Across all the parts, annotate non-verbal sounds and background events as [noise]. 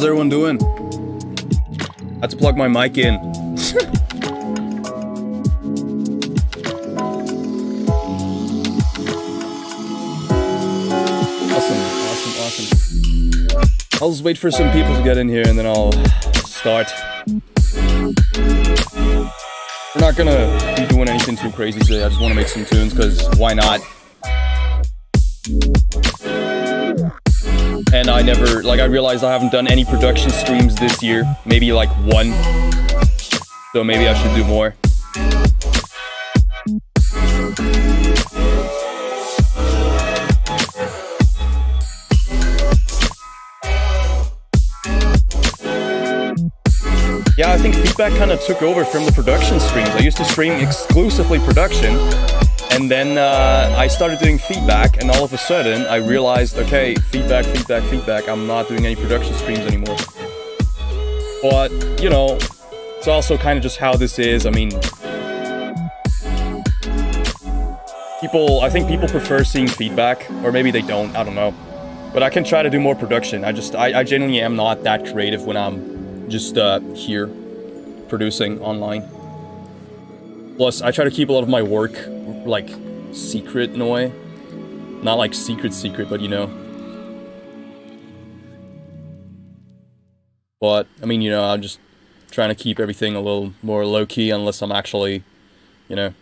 How's everyone doing? I had to plug my mic in. [laughs] awesome, awesome, awesome. I'll just wait for some people to get in here and then I'll start. We're not gonna be doing anything too crazy today. I just want to make some tunes because why not? And I never, like, I realized I haven't done any production streams this year. Maybe like one. So maybe I should do more. Yeah, I think feedback kind of took over from the production streams. I used to stream exclusively production, and then uh, I started doing feedback, and all of a sudden I realized, okay, feedback, feedback, feedback. I'm not doing any production streams anymore. But you know, it's also kind of just how this is. I mean, people. I think people prefer seeing feedback, or maybe they don't. I don't know. But I can try to do more production. I just, I, I genuinely am not that creative when I'm just uh, here producing online. Plus, I try to keep a lot of my work like secret in a way. Not like secret secret, but you know. But, I mean, you know, I'm just trying to keep everything a little more low-key unless I'm actually, you know,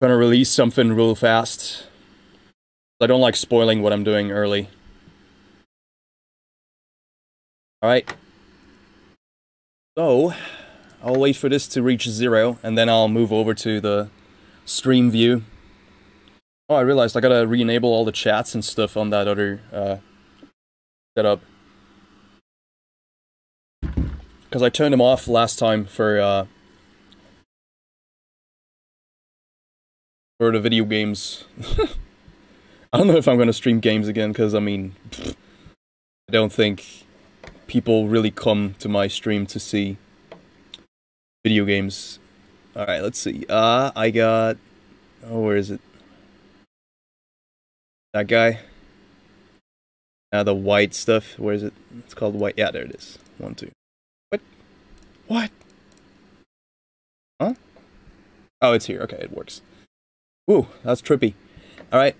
trying to release something real fast. I don't like spoiling what I'm doing early. Alright. So, I'll wait for this to reach zero, and then I'll move over to the stream view. Oh, I realized I gotta re-enable all the chats and stuff on that other uh, setup. Because I turned them off last time for, uh, for the video games. [laughs] I don't know if I'm gonna stream games again, because, I mean, I don't think people really come to my stream to see video games. Alright, let's see. Uh, I got... Oh, where is it? That guy? Now the white stuff. Where is it? It's called white. Yeah, there it is. One, two. What? What? Huh? Oh, it's here. Okay, it works. Ooh, that's trippy. Alright.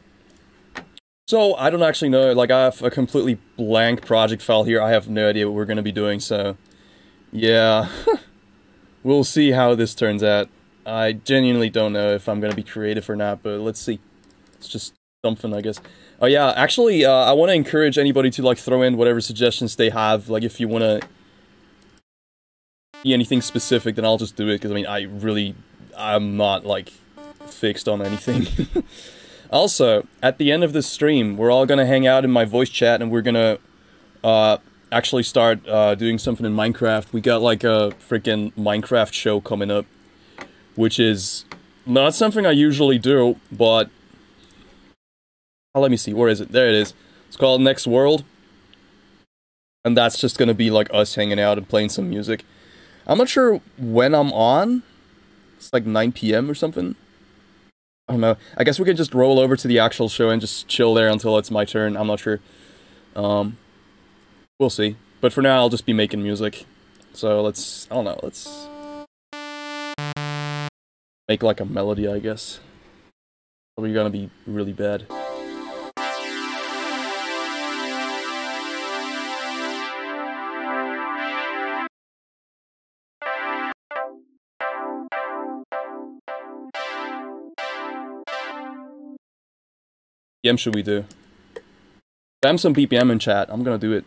So, I don't actually know, like, I have a completely blank project file here. I have no idea what we're to be doing, so... Yeah. [laughs] we'll see how this turns out. I genuinely don't know if I'm going to be creative or not, but let's see. It's just something, I guess. Oh, yeah, actually, uh, I want to encourage anybody to, like, throw in whatever suggestions they have. Like, if you want to anything specific, then I'll just do it, because, I mean, I really... I'm not, like, fixed on anything. [laughs] Also, at the end of this stream, we're all gonna hang out in my voice chat and we're gonna uh, actually start uh, doing something in Minecraft. We got like a freaking Minecraft show coming up, which is not something I usually do, but oh, let me see, where is it? There it is. It's called Next World, and that's just gonna be like us hanging out and playing some music. I'm not sure when I'm on, It's like 9 p.m. or something. I don't know. I guess we could just roll over to the actual show and just chill there until it's my turn. I'm not sure. Um, we'll see. But for now, I'll just be making music. So let's, I don't know, let's make like a melody, I guess. Probably gonna be really bad. BPM should we do? Spam some BPM in chat. I'm gonna do it.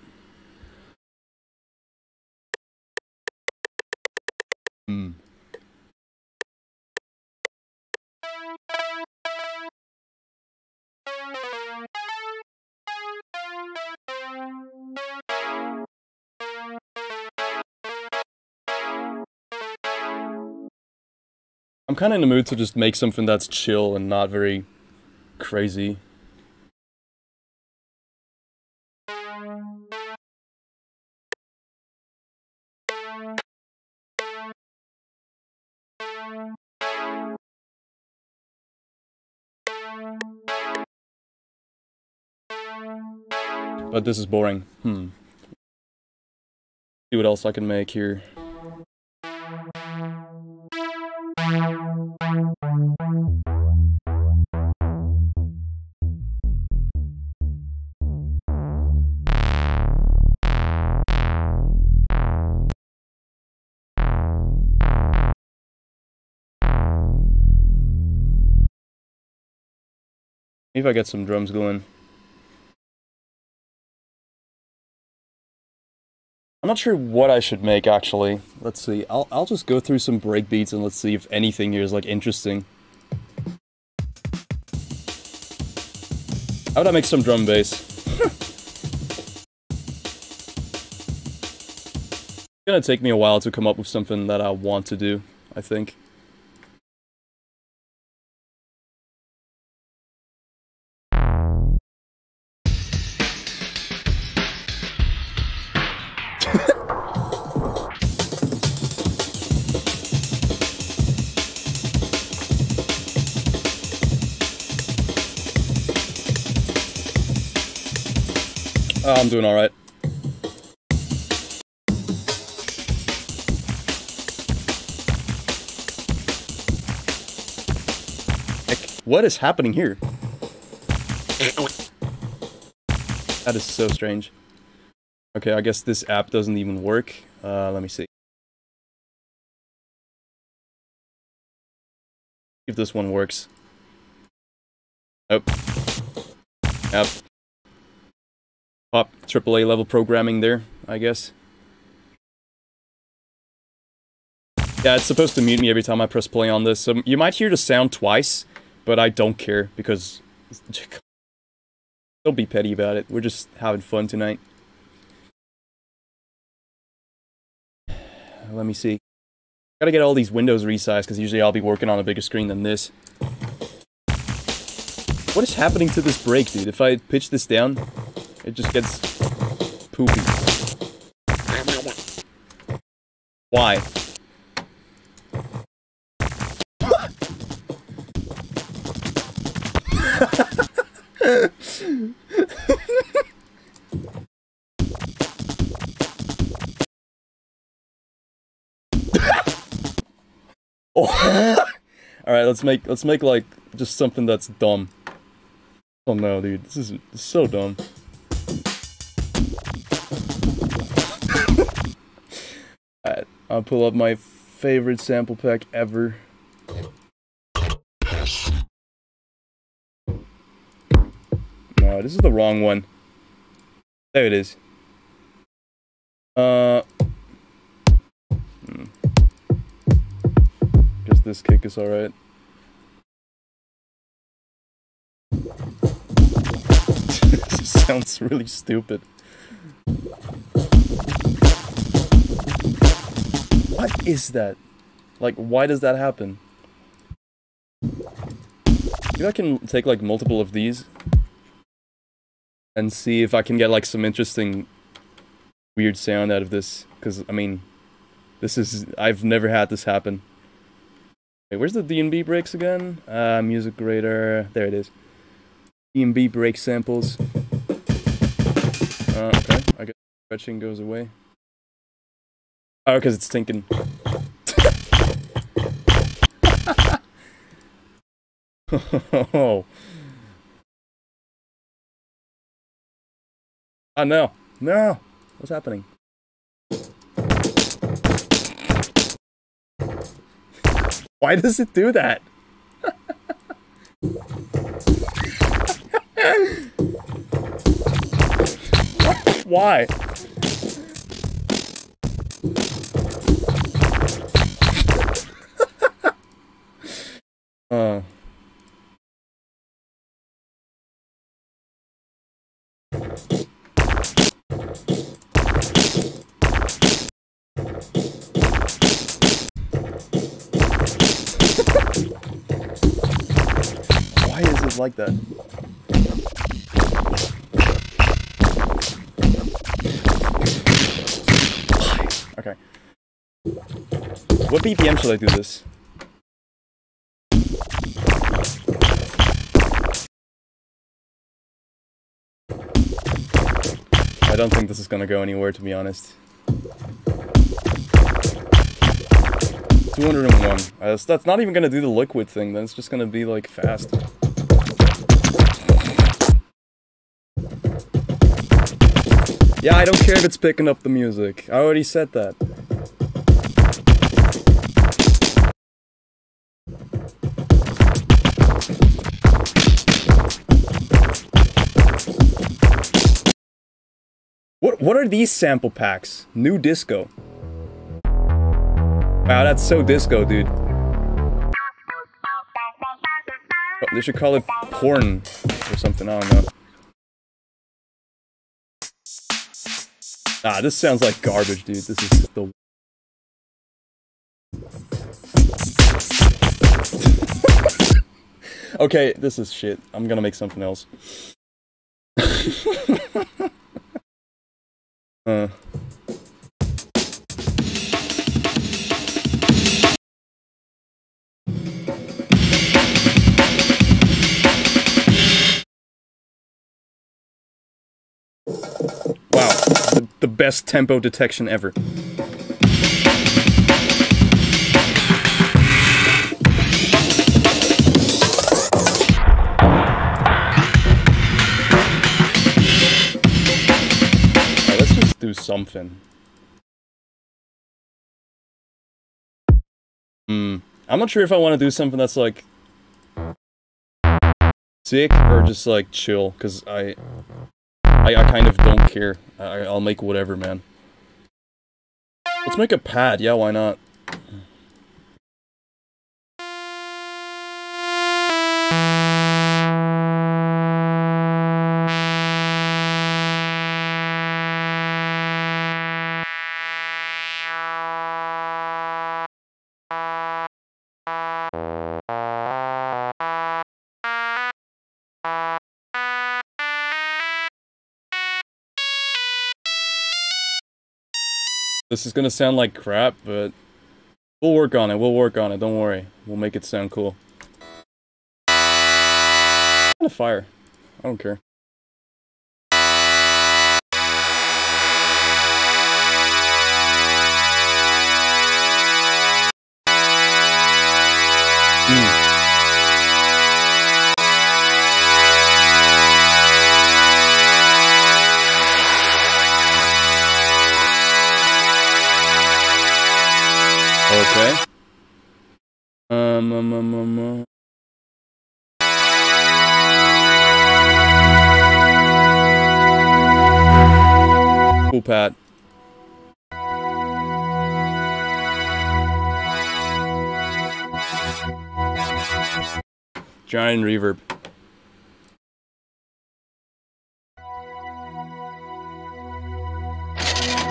Kind of in the mood to just make something that's chill and not very crazy. But this is boring. Hmm. See what else I can make here. If I get some drums going. I'm not sure what I should make actually. Let's see. I'll I'll just go through some breakbeats and let's see if anything here is like interesting. How would I make some drum bass? [laughs] it's gonna take me a while to come up with something that I want to do, I think. I'm doing alright. What is happening here? That is so strange. Okay, I guess this app doesn't even work. Uh, let me see. If this one works. Oh. Yep, pop AAA level programming there, I guess. Yeah, it's supposed to mute me every time I press play on this, so you might hear the sound twice, but I don't care, because... [laughs] Don't be petty about it, we're just having fun tonight. Let me see. Gotta get all these windows resized, because usually I'll be working on a bigger screen than this. What is happening to this break, dude? If I pitch this down, it just gets poopy. Why? oh. [laughs] All right, let's make let's make like just something that's dumb. Oh no, dude, this is, this is so dumb. I'll pull up my favorite sample pack ever. No, this is the wrong one. There it is. Uh... Hmm. Guess this kick is alright. [laughs] this sounds really stupid. What is that? Like, why does that happen? Maybe I can take, like, multiple of these. And see if I can get, like, some interesting weird sound out of this. Because, I mean, this is... I've never had this happen. Wait, where's the DNB breaks again? Uh, MusicRadar. There it is. DNB break samples. Uh, okay, I guess stretching goes away. Oh, because it's thinking. oh. [laughs] Oh no. No. What's happening? Why does it do that? [laughs] Why? Like that? Okay. What BPM should I do this? I don't think this is gonna go anywhere, to be honest. 201. Uh, that's, that's not even gonna do the liquid thing, then it's just gonna be like fast. Yeah, I don't care if it's picking up the music. I already said that. What what are these sample packs? New disco. Wow, that's so disco, dude. Oh, they should call it porn or something, I don't know. Ah, this sounds like garbage, dude. This is the [laughs] Okay, this is shit. I'm gonna make something else. [laughs] uh. Wow, the, best tempo detection ever. Alright, let's just do something. Hmm. I'm not sure if I want to do something that's like sick or just like chill, because I, I I kind of don't care. I, I'll make whatever, man. Let's make a pad. Yeah, why not? This is gonna sound like crap, but we'll work on it. We'll work on it. Don't worry. We'll make it sound cool. Kind of fire. I don't care. Um, um, um, um, um. Cool, Pat. Giant reverb.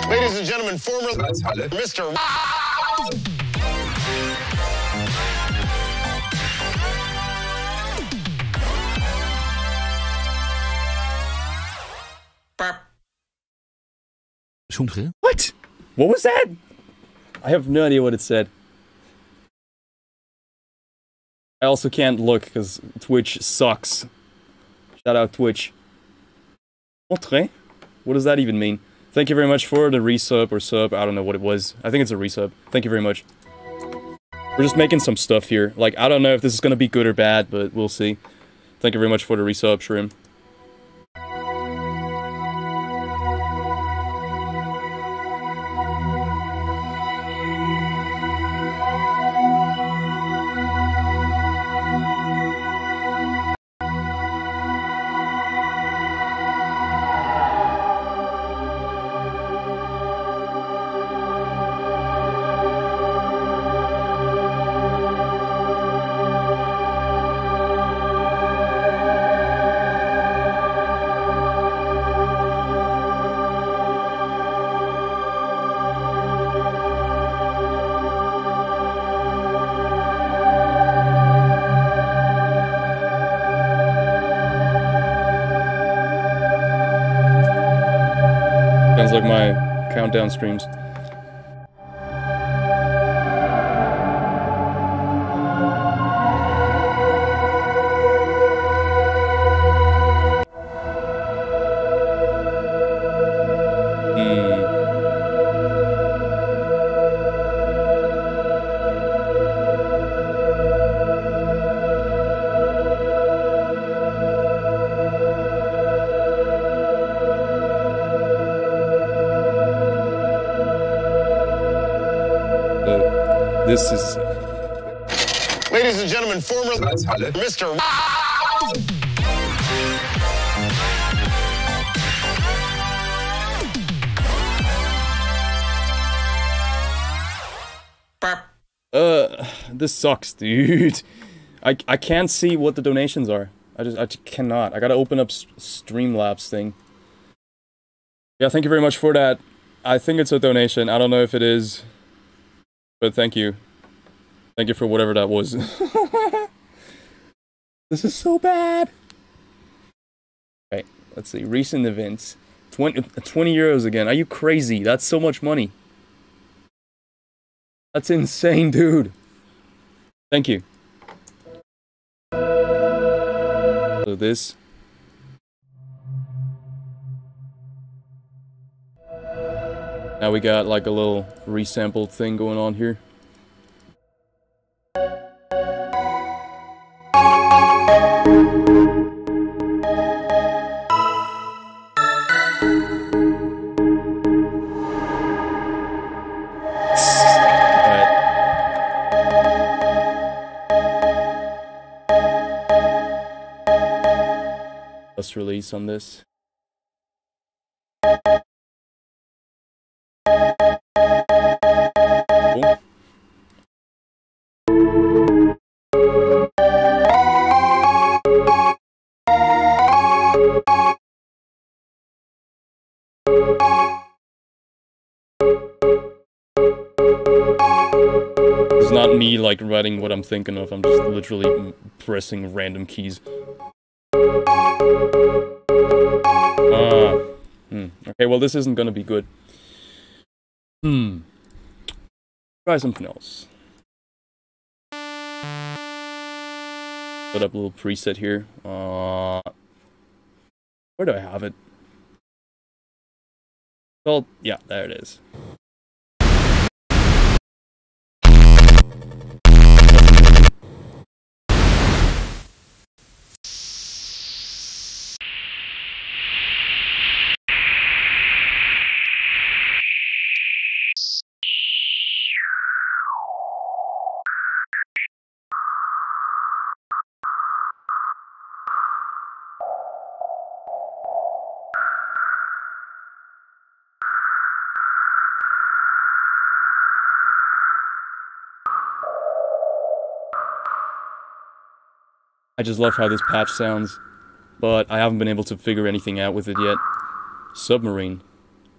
Ladies and gentlemen, former Mr. What? What was that? I have no idea what it said. I also can't look because Twitch sucks. Shout out Twitch. Entree? What does that even mean? Thank you very much for the resub or sub. I don't know what it was. I think it's a resub. Thank you very much. We're just making some stuff here. Like, I don't know if this is gonna be good or bad, but we'll see. Thank you very much for the resub, Shrim. Countdown this is Ladies and gentlemen, former Mr. uh this sucks, dude. I I can't see what the donations are. I just I just cannot. I gotta open up Streamlabs thing. Yeah, thank you very much for that. I think it's a donation. I don't know if it is, but thank you. Thank you for whatever that was. [laughs] this is so bad. Okay, let's see. Recent events. 20, 20 euros again. Are you crazy? That's so much money. That's insane, dude. Thank you. So this. Now we got like a little resampled thing going on here. Let's release on this. It's not me like writing what I'm thinking of. I'm just literally pressing random keys. Ah. Hmm. Okay, well this isn't gonna be good. Hmm. Try something else. Put up a little preset here. Uh, where do I have it? Well, yeah, there it is. I just love how this patch sounds, but I haven't been able to figure anything out with it yet. Submarine.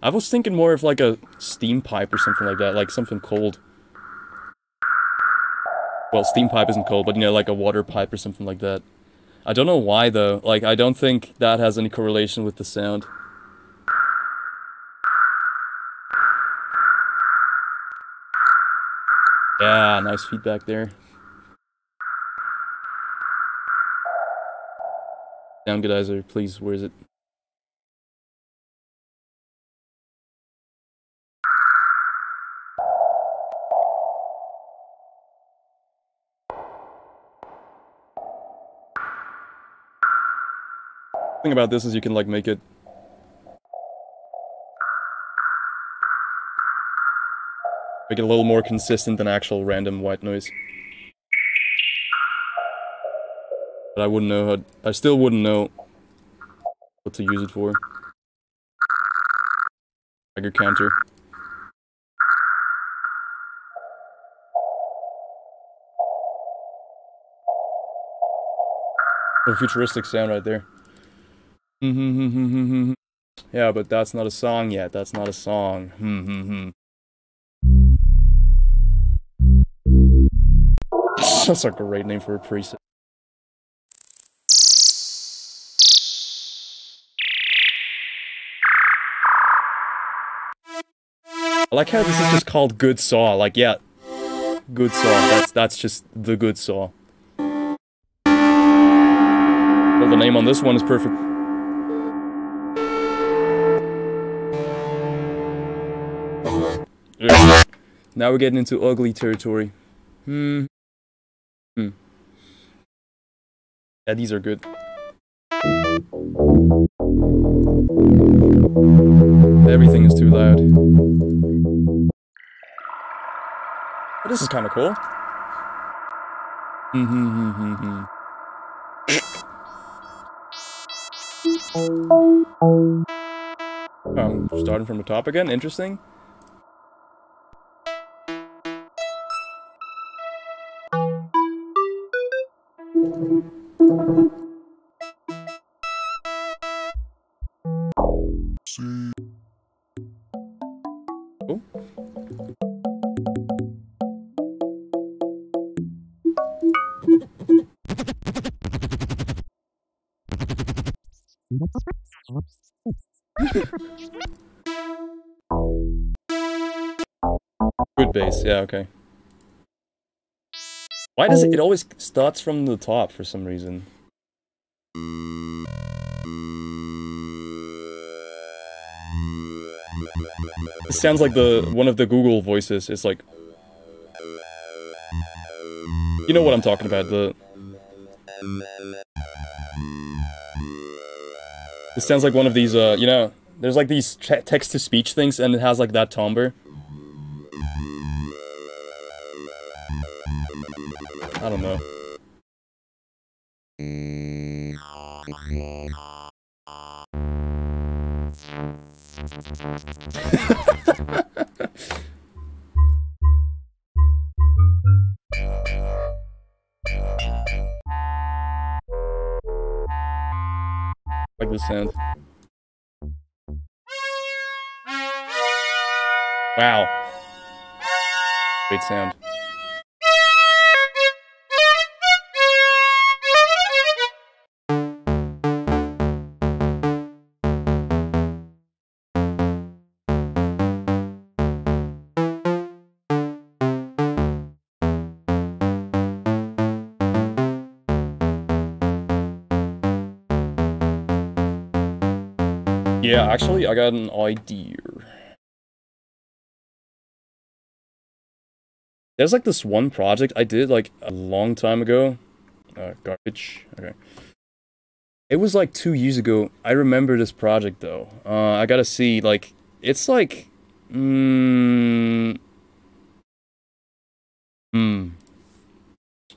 I was thinking more of like a steam pipe or something like that, like something cold. Well, steam pipe isn't cold, but you know, like a water pipe or something like that. I don't know why though. Like, I don't think that has any correlation with the sound. Yeah, nice feedback there. Soundgoodizer, please, where is it? thing about this is you can like make it make it a little more consistent than actual random white noise. But I wouldn't know how I still wouldn't know what to use it for. Tiger counter. A futuristic sound right there. [laughs] yeah, but that's not a song yet. That's not a song. [laughs] that's a great name for a preset. I like how this is just called Good Saw. Like, yeah, Good Saw. That's that's just the Good Saw. Well, the name on this one is perfect. Now we're getting into ugly territory. Hmm. Hmm. Yeah, these are good. Everything is too loud. This is kind of cool. Mm-hmm, mm-hmm, mm-hmm. Um, starting from the top again. Interesting. Yeah, okay. Why does it, it always starts from the top for some reason? It sounds like the one of the Google voices. It's like You know what I'm talking about, the It sounds like one of these uh, you know, there's like these text to speech things and it has like that timbre. I don't know. [laughs] like the sound. Wow. Great sound. Actually, I got an idea. There's like this one project I did like a long time ago. Uh, garbage. Okay. It was like two years ago. I remember this project though. Uh, I gotta see. Like, it's like, hmm, hmm.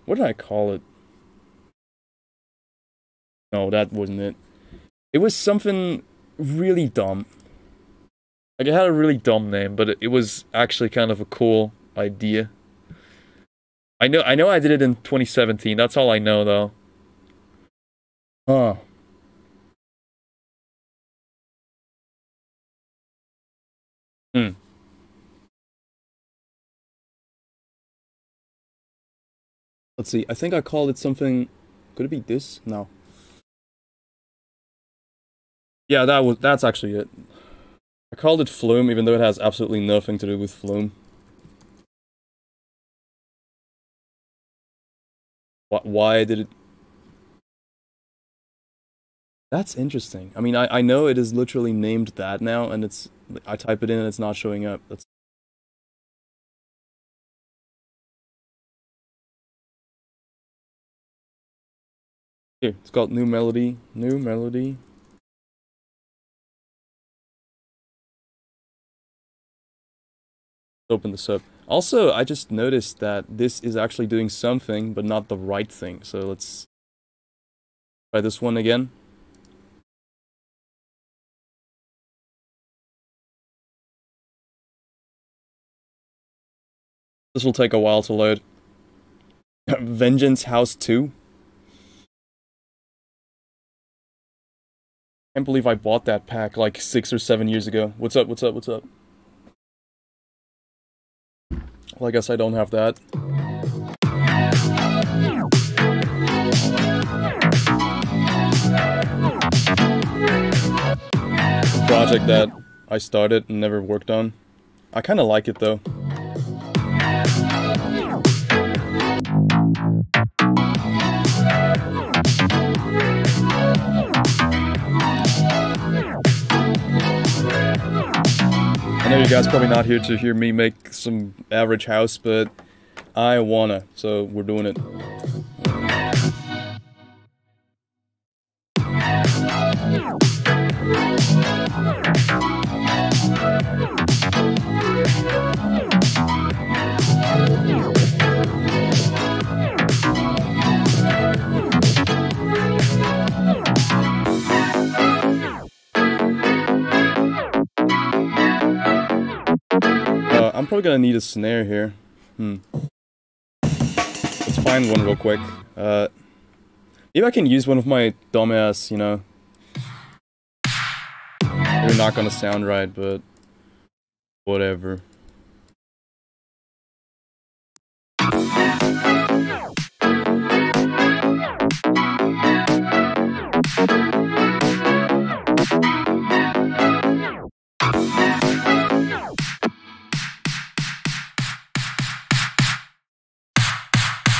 What did I call it? No, that wasn't it. It was something really dumb. Like it had a really dumb name, but it, it was actually kind of a cool idea. I know I know I did it in 2017. That's all I know though. Huh. Hmm. Let's see. I think I called it something. Could it be this? No. Yeah, that was that's actually it. I called it Flume, even though it has absolutely nothing to do with Flume. Why did it That's interesting. I mean, I, I know it is literally named that now, and it's I type it in and it's not showing up. That's here. It's called New Melody. New Melody. Open this up. Also, I just noticed that this is actually doing something, but not the right thing. So let's try this one again. This will take a while to load. [laughs] Vengeance House 2? Can't believe I bought that pack like six or seven years ago. What's up, what's up, what's up? Well, I guess I don't have that. project that I started and never worked on. I kind of like it though. Know you guys probably not here to hear me make some average house, but I wanna, so we're doing it. I'm probably gonna need a snare here. Hmm. Let's find one real quick. Uh, maybe I can use one of my dumbass, you know. Maybe not gonna sound right, but whatever.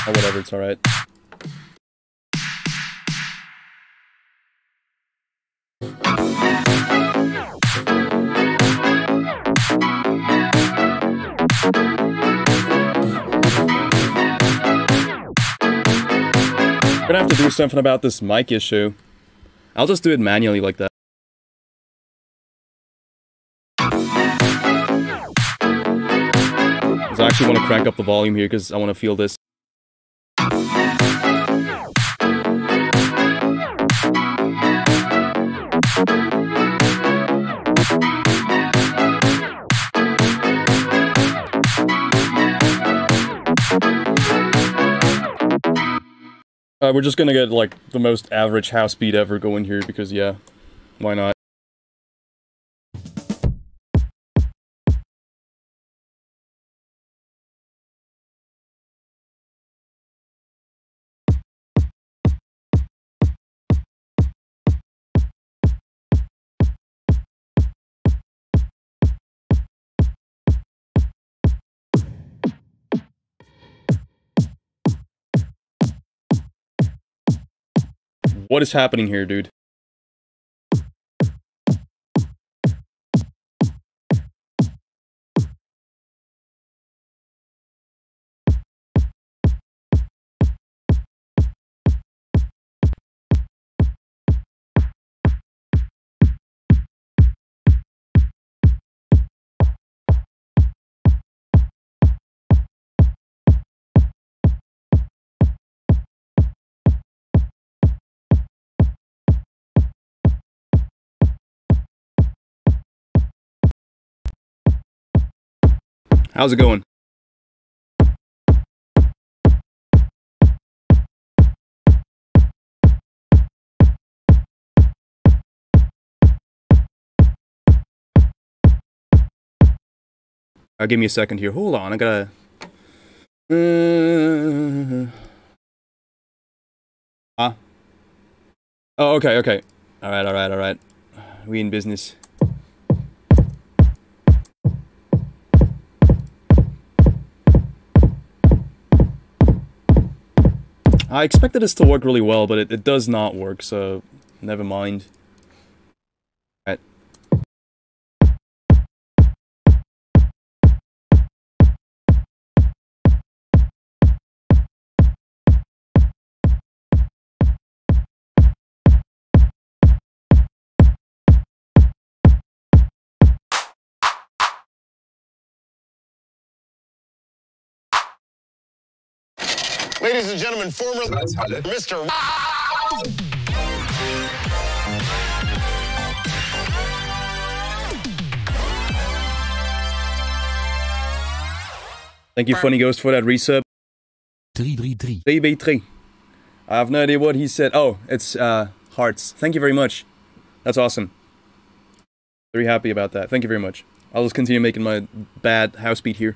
Oh, whatever, it's alright. Gonna have to do something about this mic issue. I'll just do it manually like that. I actually want to crank up the volume here because I want to feel this. Uh, we're just gonna get like the most average house beat ever going here because yeah, why not? What is happening here, dude? How's it going? Uh, give me a second here. Hold on, I gotta. Uh... Ah. Oh, okay, okay. All right, all right, all right. We in business. I expected this to work really well, but it, it does not work, so never mind. Ladies and gentlemen, former Mr. [laughs] Thank you, Funny Ghost, for that resub. 333. 3v3. I have no idea what he said. Oh, it's uh, hearts. Thank you very much. That's awesome. Very happy about that. Thank you very much. I'll just continue making my bad house beat here.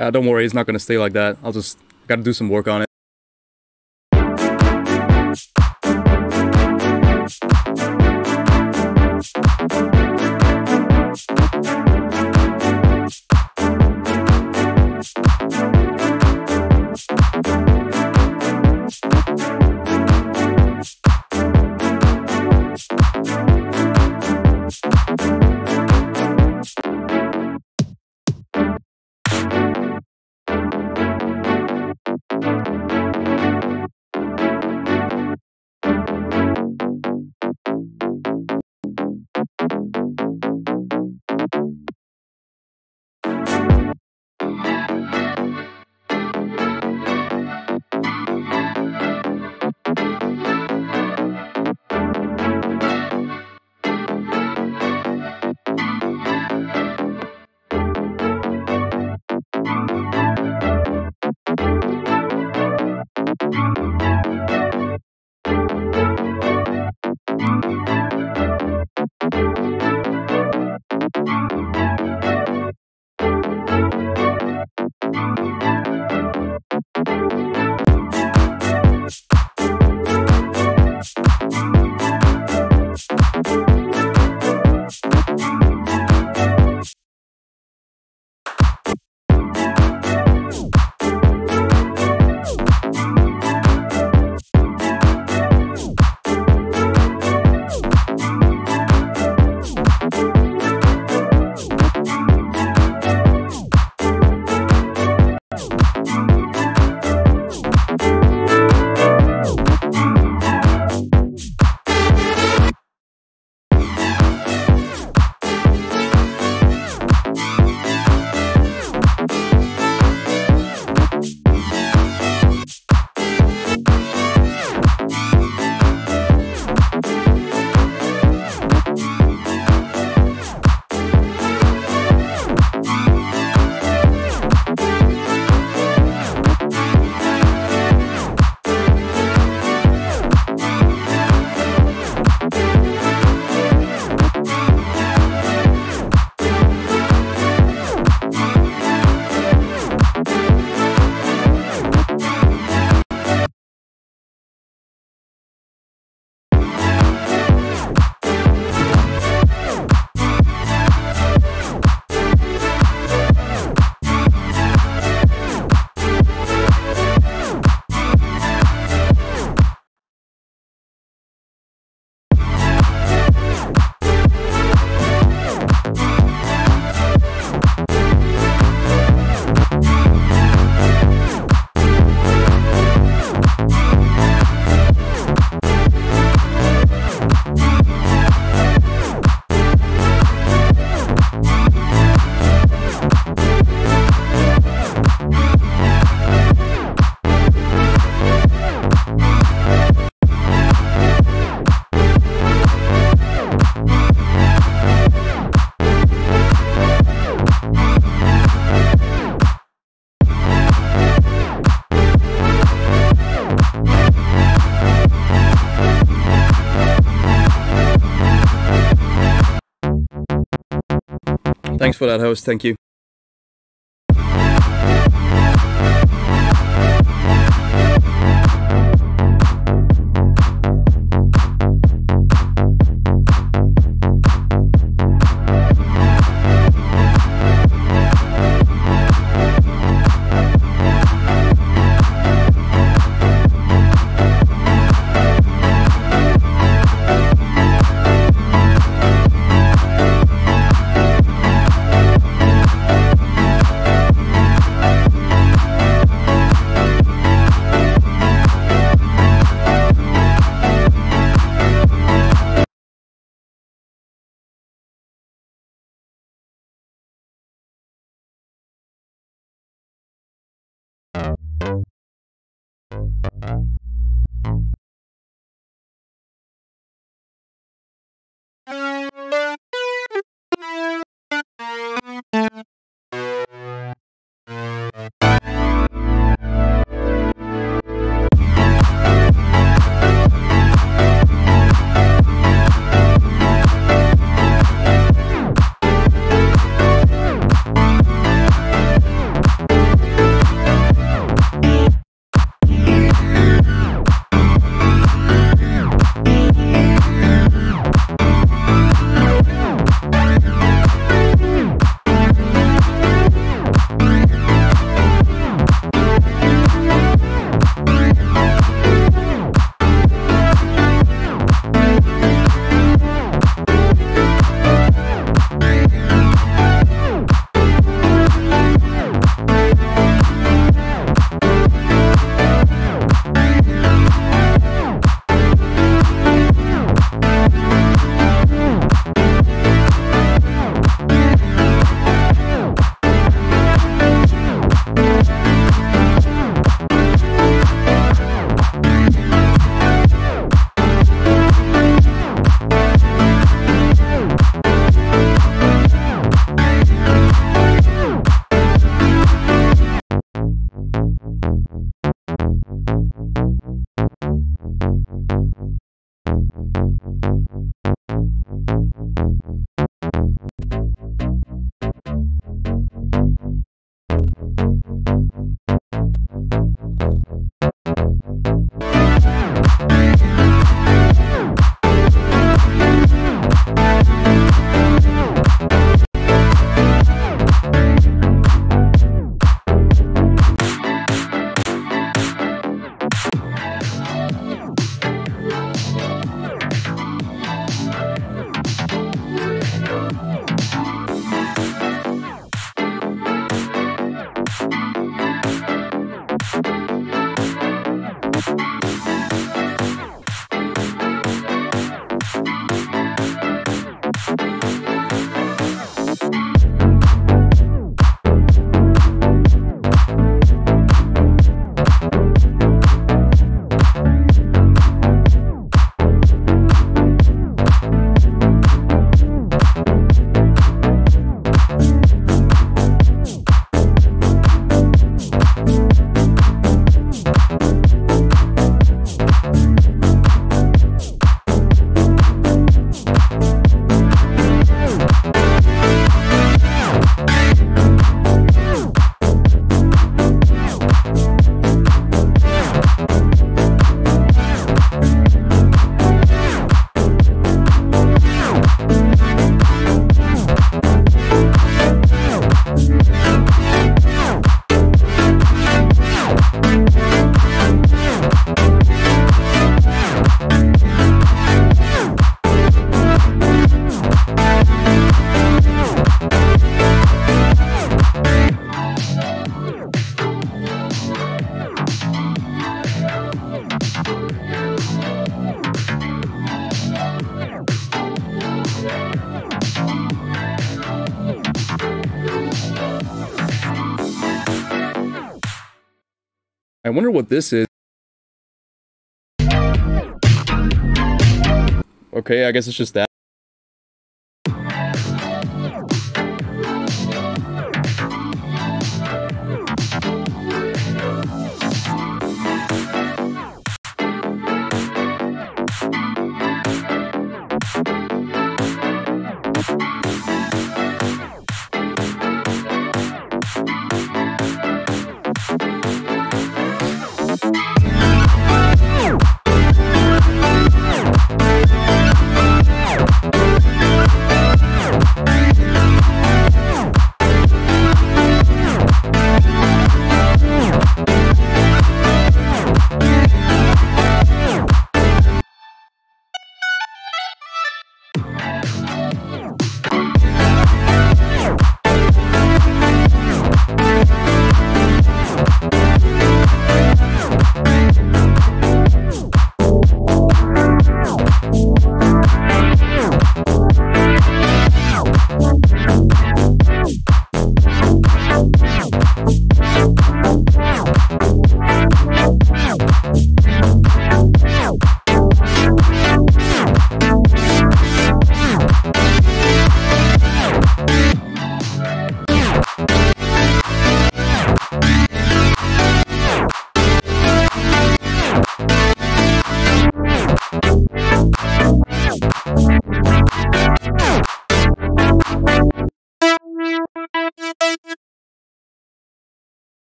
Uh, don't worry, it's not gonna stay like that. I'll just gotta do some work on it. Thanks for that, host. Thank you. I wonder what this is. Okay, I guess it's just that.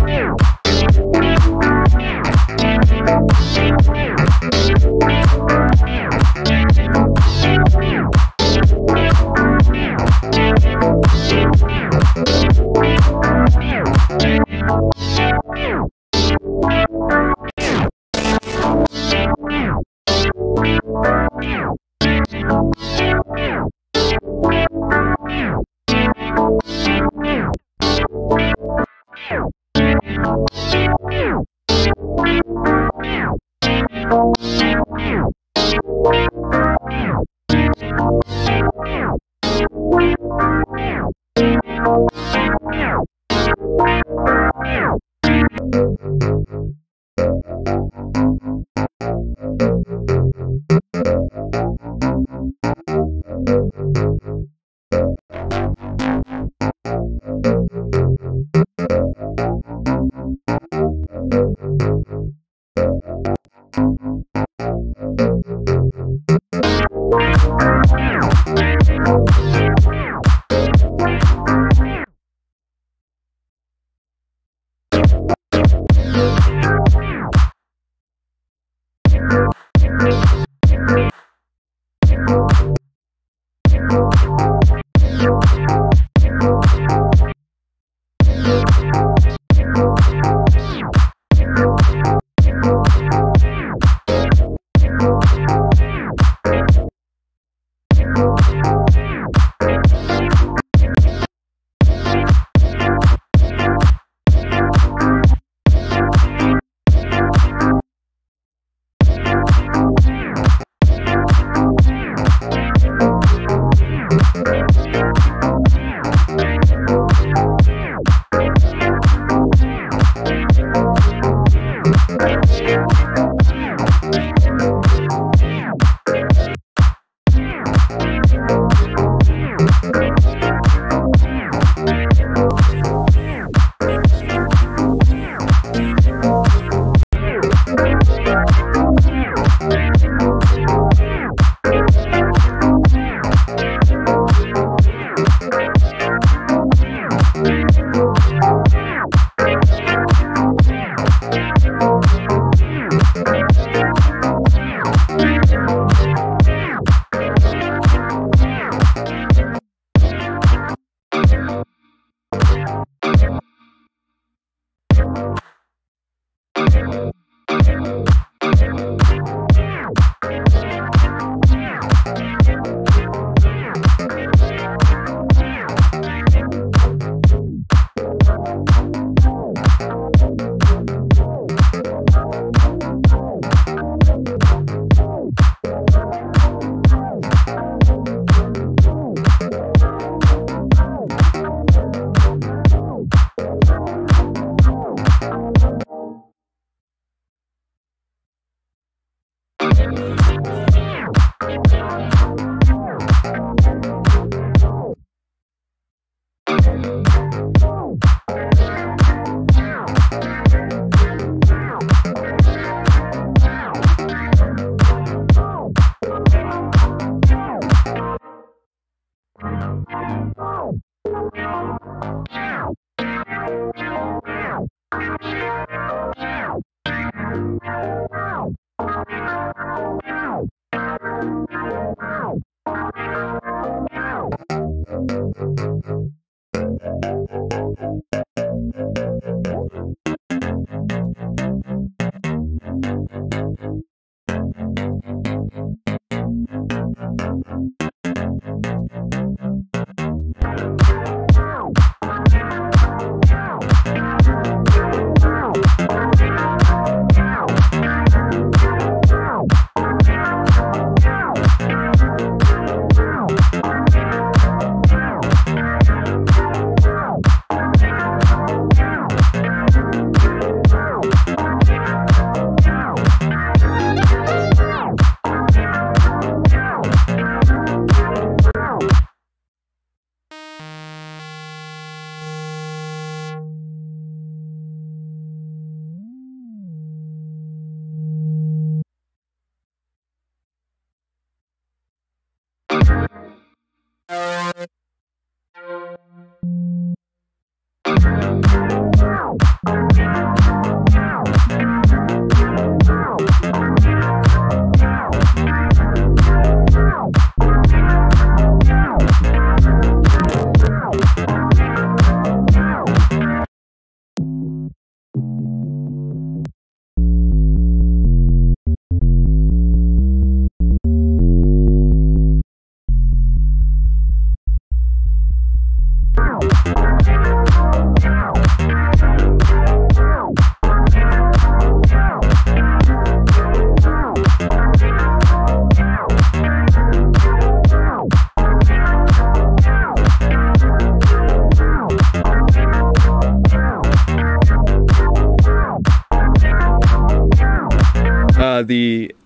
Wow.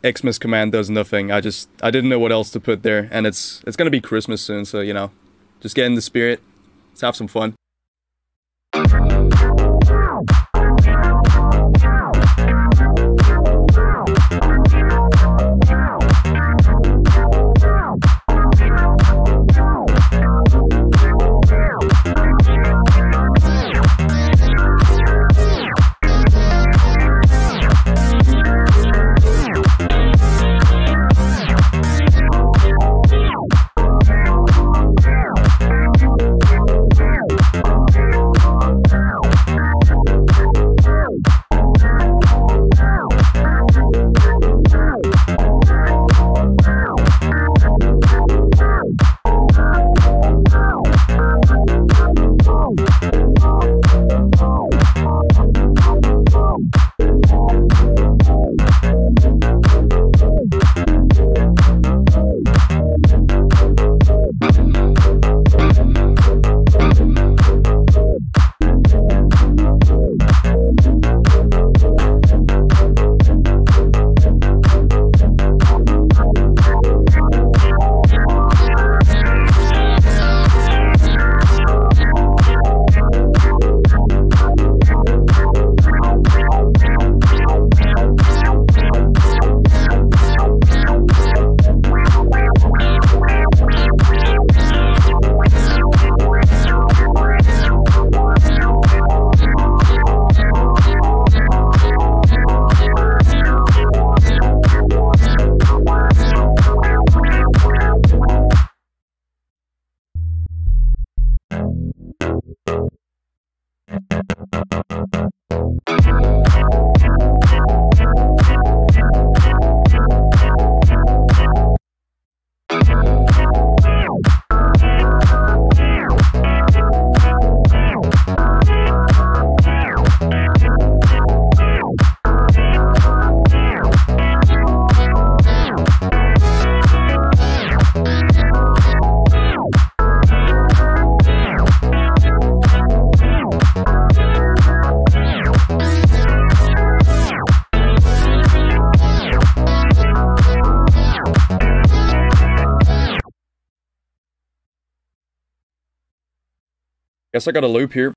Xmas command does nothing. I just I didn't know what else to put there, and it's it's gonna be Christmas soon, so you know, just get in the spirit. Let's have some fun. Guess I got a loop here.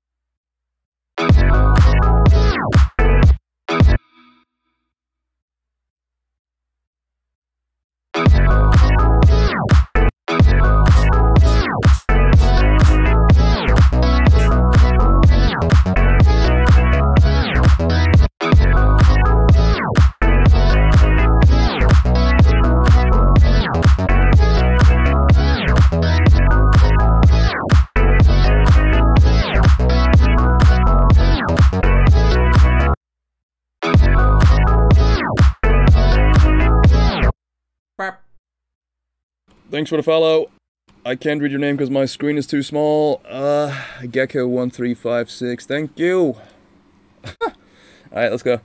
Thanks for the follow. I can't read your name because my screen is too small. Uh, Gecko1356. Thank you. [laughs] Alright, let's go.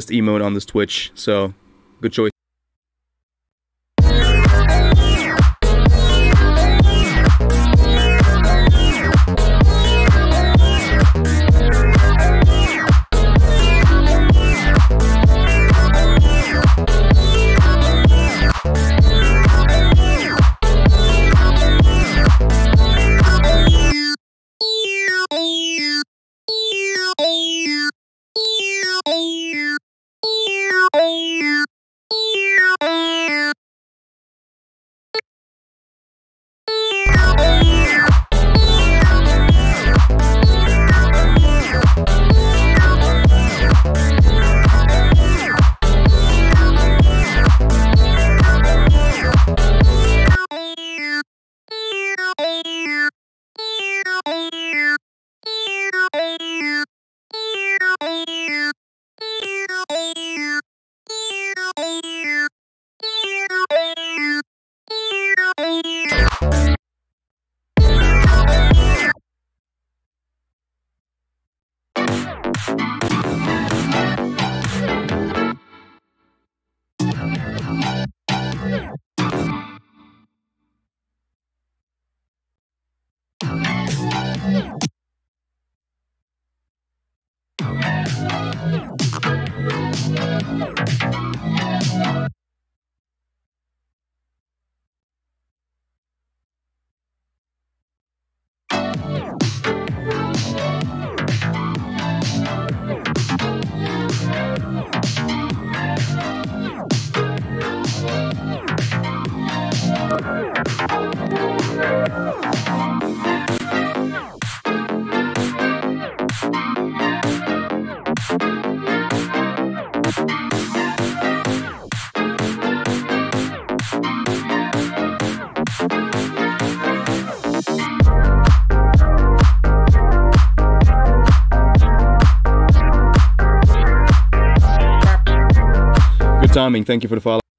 Best emote on this Twitch, so good choice. Timing. Thank you for the follow.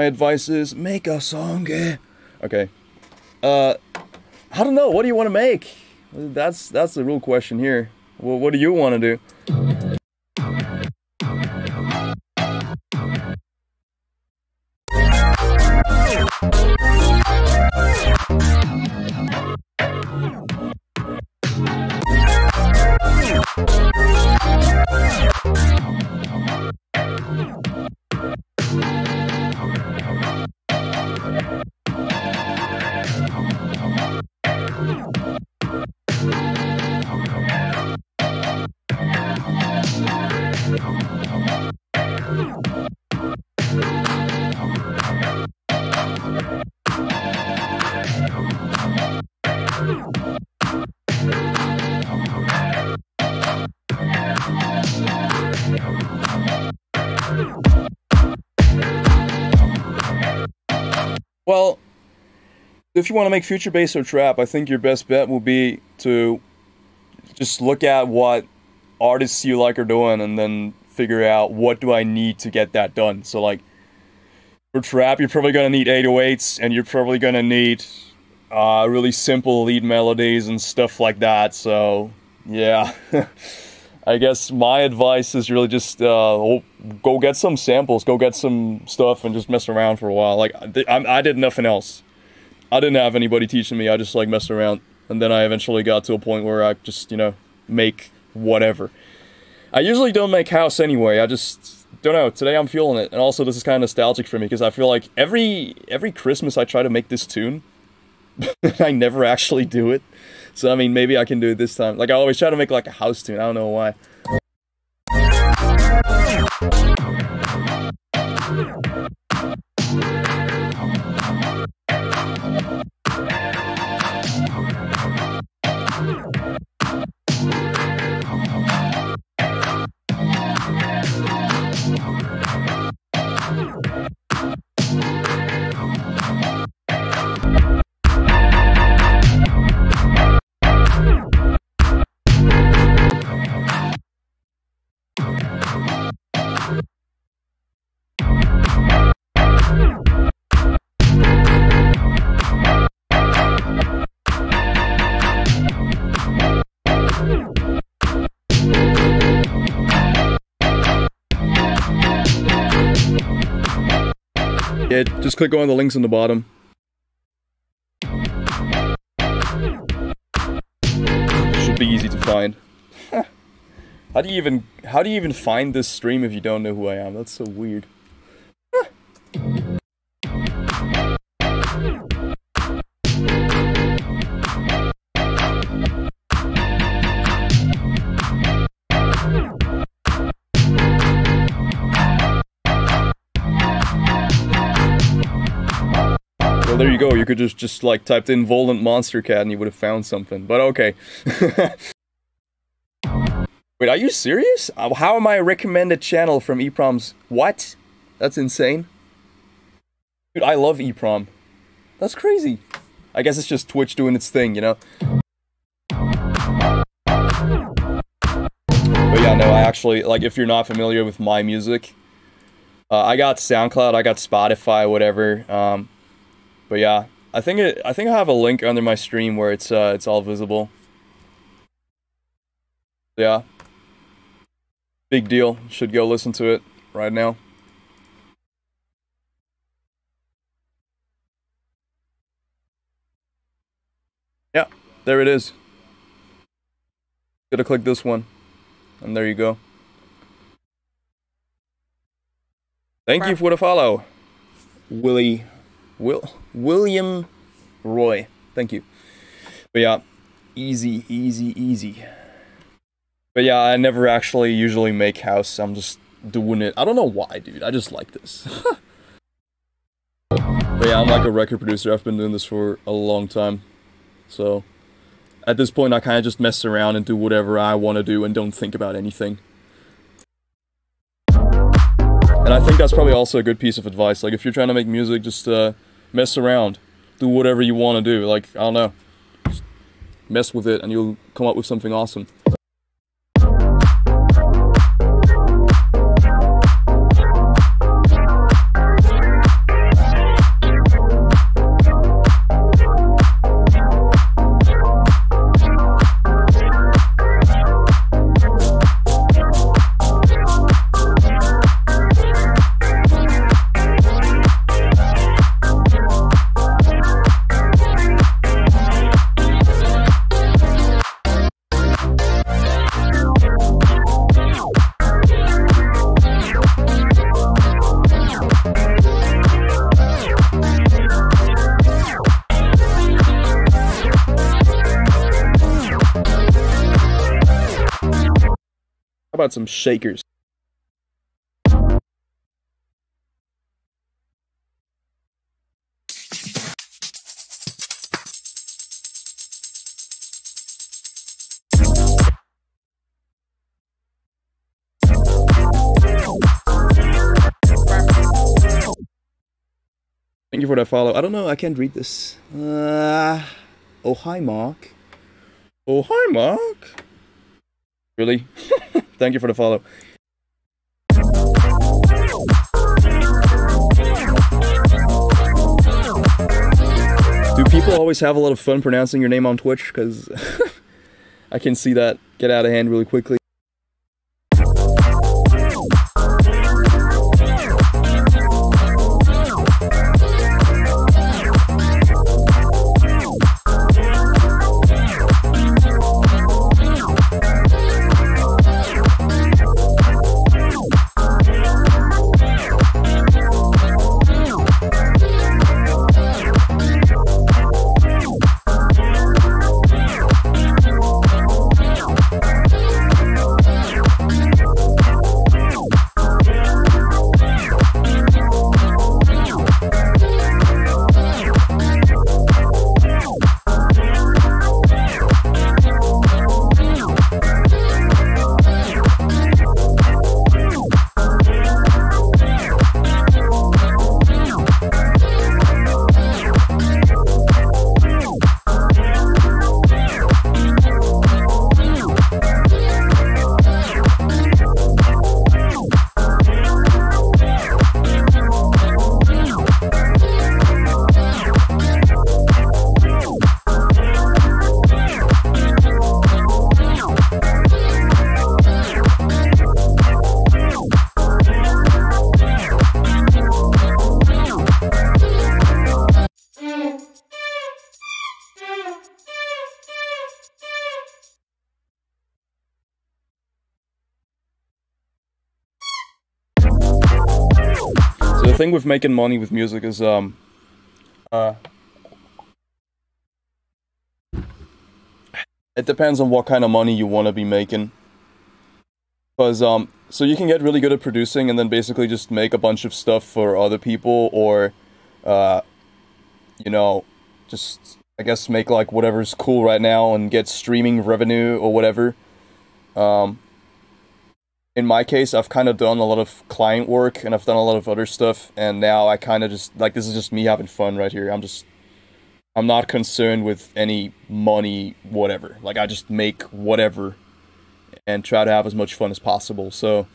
My advice is make a song. eh? Okay. Uh, I don't know. What do you want to make? That's that's the real question here. Well, what do you want to do? Well, if you want to make future bass or trap, I think your best bet will be to just look at what artists you like are doing and then figure out what do I need to get that done. So like for trap, you're probably gonna need 808s and you're probably gonna need uh, really simple lead melodies and stuff like that. So yeah. [laughs] I guess my advice is really just uh, go get some samples, go get some stuff, and just mess around for a while. Like I, I did nothing else. I didn't have anybody teaching me. I just like messed around, and then I eventually got to a point where I just you know make whatever. I usually don't make house anyway. I just don't know. Today I'm feeling it, and also this is kind of nostalgic for me because I feel like every every Christmas I try to make this tune, [laughs] I never actually do it. So I mean, maybe I can do it this time. Like I always try to make like a house tune. I don't know why. Yeah, just click on the links in the bottom. Should be easy to find. [laughs] how do you even how do you even find this stream if you don't know who I am? That's so weird. There you go. You could just just like typed in Volant Monstercat and you would have found something. But okay. [laughs] Wait, are you serious? Uh, How am I a recommended channel from EPROM's? What? That's insane. Dude, I love EPROM. That's crazy. I guess it's just Twitch doing its thing, you know? But yeah, no, I actually, like, if you're not familiar with my music, uh, I got SoundCloud, I got Spotify, whatever. Um, but yeah, I think it. I think I have a link under my stream where it's uh, it's all visible. Yeah. Big deal. Should go listen to it right now. Yeah, there it is. Gotta click this one. And there you go. Thank you for the follow. Willie Will William Roy. Thank you. But yeah, easy, easy, easy. But yeah, I never actually usually make house. I'm just doing it. I don't know why, dude. I just like this. [laughs] but yeah, I'm like a record producer. I've been doing this for a long time. So at this point, I kind of just mess around and do whatever I want to do and don't think about anything. And I think that's probably also a good piece of advice. Like if you're trying to make music, just uh, mess around, do whatever you want to do. Like I don't know, just mess with it, and you'll come up with something awesome. About some shakers? Thank you for that follow. I don't know, I can't read this. Uh, oh, hi, Mark. Oh, hi, Mark. Really? [laughs] Thank you for the follow. Do people always have a lot of fun pronouncing your name on Twitch? Because [laughs] I can see that get out of hand really quickly. Thing with making money with music is um uh it depends on what kind of money you want to be making. Cuz um so you can get really good at producing and then basically just make a bunch of stuff for other people or uh you know just I guess make like whatever's cool right now and get streaming revenue or whatever. Um in my case, I've kind of done a lot of client work and I've done a lot of other stuff, and now I kind of just like this is just me having fun right here. I'm just, I'm not concerned with any money, whatever. Like I just make whatever, and try to have as much fun as possible. So,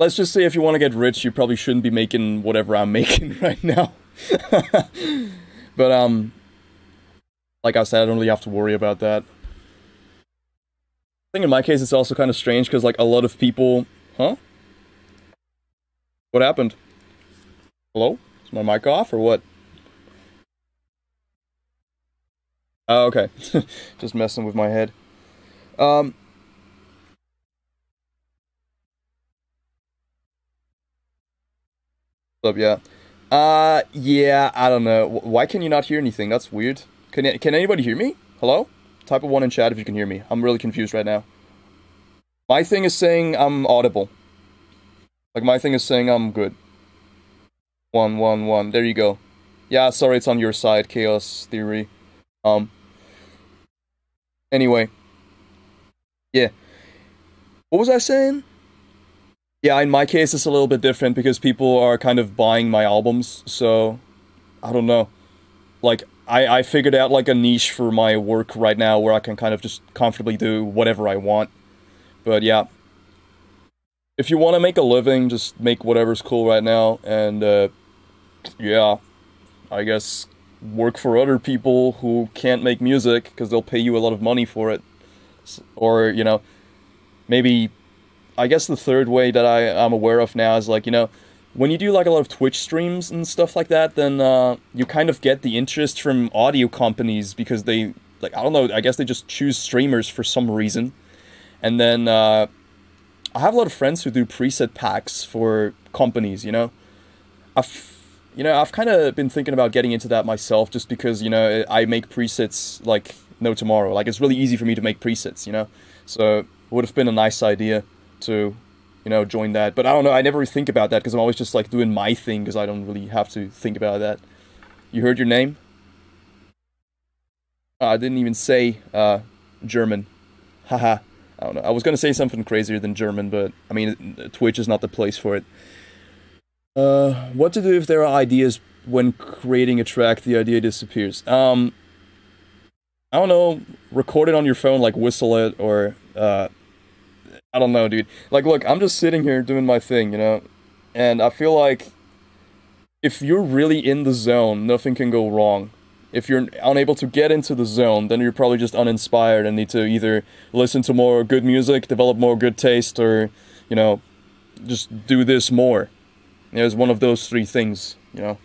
let's just say if you want to get rich, you probably shouldn't be making whatever I'm [laughs] making right now. [laughs] but um, like I said, I don't really have to worry about that. I think in my case it's also kind of strange because like a lot of people, huh? What happened? Hello? Is my mic off or what? Oh, okay. [laughs] Just messing with my head. Um. Up, yeah. Uh, yeah. I don't know. Why can you not hear anything? That's weird. Can can anybody hear me? Hello? Type a one in chat if you can hear me. I'm really confused right now. My thing is saying I'm audible. Like my thing is saying I'm good. One, one, one. There you go. Yeah, sorry, it's on your side, Chaos Theory. Um. Anyway. Yeah. What was I saying? Yeah, in my case, it's a little bit different because people are kind of buying my albums, so I don't know. Like, I, I figured out like a niche for my work right now where I can kind of just comfortably do whatever I want. But yeah, if you want to make a living, just make whatever's cool right now, and uh, yeah, I guess work for other people who can't make music because they'll pay you a lot of money for it, or you know, maybe. I guess the third way that I am aware of now is like you know, when you do like a lot of Twitch streams and stuff like that, then uh, you kind of get the interest from audio companies because they like I don't know. I guess they just choose streamers for some reason, and then uh, I have a lot of friends who do preset packs for companies. You know, I've you know I've kind of been thinking about getting into that myself just because you know I make presets like no tomorrow. Like it's really easy for me to make presets. You know, so it would have been a nice idea to, you know, join that. But I don't know. I never think about that because I'm always just like doing my thing because I don't really have to think about that. You heard your name? Uh, I didn't even say uh, German. Haha. I don't know. I was gonna say something crazier than German, but I mean, Twitch is not the place for it. Uh, what to do if there are ideas when creating a track? The idea disappears. Um, I don't know. Record it on your phone, like whistle it, or uh, I don't know, dude. Like, look, I'm just sitting here doing my thing, you know, and I feel like if you're really in the zone, nothing can go wrong if you're unable to get into the zone, then you're probably just uninspired and need to either listen to more good music, develop more good taste, or, you know, just do this more. It's one of those three things, you know.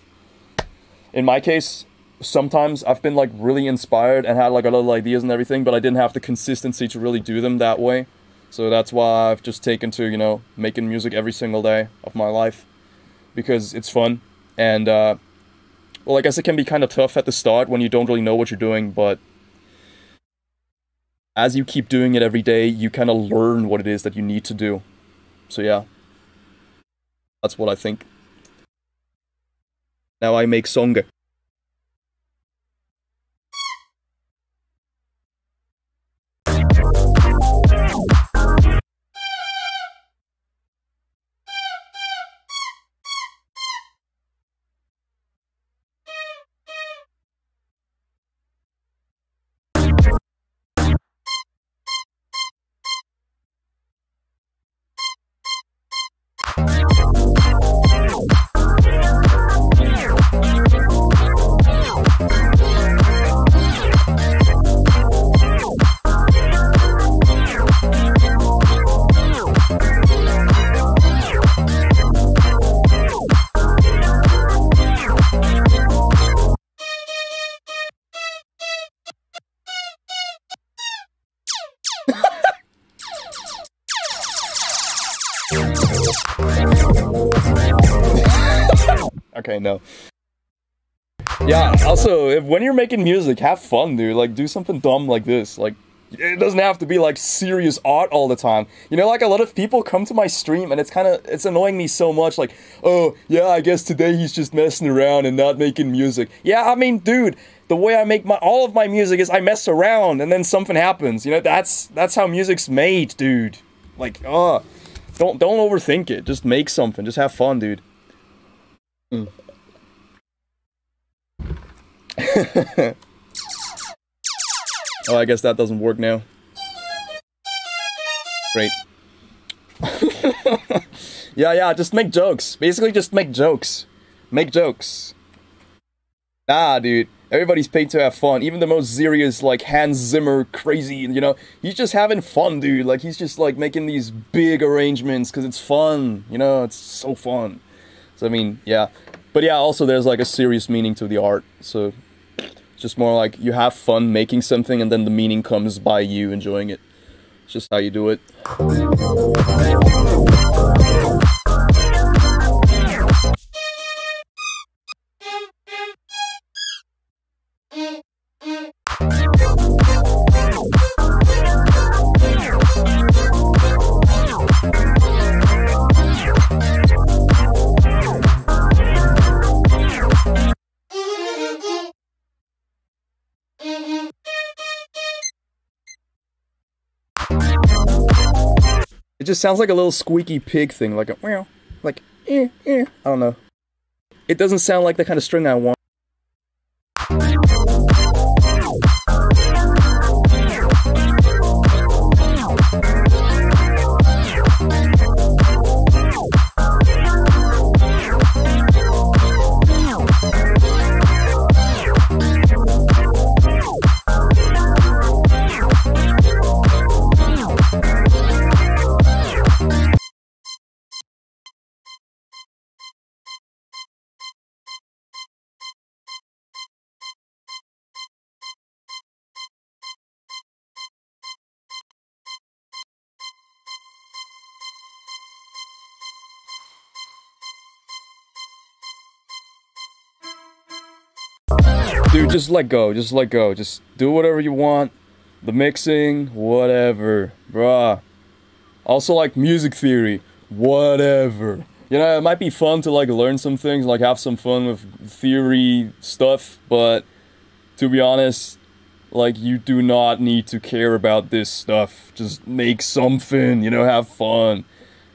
In my case, sometimes I've been like really inspired and had like a lot of ideas and everything, but I didn't have the consistency to really do them that way. So that's why I've just taken to, you know, making music every single day of my life because it's fun and uh, well, I guess it can be kind of tough at the start when you don't really know what you're doing, but as you keep doing it every day, you kind of learn what it is that you need to do. So yeah, that's what I think. Now I make songa. Okay, no. Yeah, also, if, when you're making music, have fun, dude. Like, do something dumb like this. Like, it doesn't have to be like serious art all the time. You know, like a lot of people come to my stream and it's kind of it's annoying me so much. Like, oh yeah, I guess today he's just messing around and not making music. Yeah, I mean, dude, the way I make my all of my music is I mess around and then something happens. You know, that's that's how music's made, dude. Like, uh, don't don't overthink it. Just make something. Just have fun, dude. Mm. [laughs] oh, I guess that doesn't work now. Great. [laughs] yeah, yeah, just make jokes. Basically, just make jokes. Make jokes. Nah, dude. Everybody's paid to have fun. Even the most serious, like Hans Zimmer, crazy, you know, he's just having fun, dude. Like he's just like making these big arrangements because it's fun. You know, it's so fun. So I mean, yeah, but yeah, also there's like a serious meaning to the art. So just more like you have fun making something, and then the meaning comes by you enjoying it. It's just how you do it. Just sounds like a little squeaky pig thing, like a meow, like eh, eh. I don't know. It doesn't sound like the kind of string I want. Just let go. Just let go. Just do whatever you want. The mixing, whatever. Bruh. Also, like music theory, whatever. You know, it might be fun to like learn some things, like have some fun with theory stuff, but to be honest, like you do not need to care about this stuff. Just make something, you know, have fun.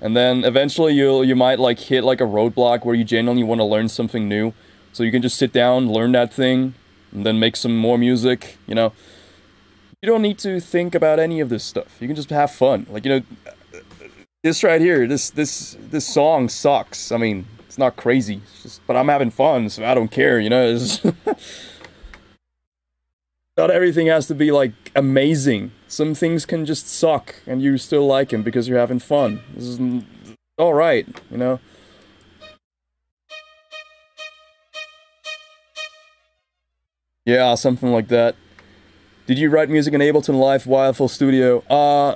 And then eventually you'll you might like hit like a roadblock where you genuinely want to learn something new. So you can just sit down, learn that thing, and then make some more music, you know. You don't need to think about any of this stuff. You can just have fun. Like, you know, this right here, this this this song sucks. I mean, it's not crazy. It's just, but I'm having fun, so I don't care, you know. [laughs] Not everything has to be like amazing. Some things can just suck and you still like them because you're having fun. This is all right, you know. Yeah, something like that. Did you write music in Ableton Live while FL Studio? Uh,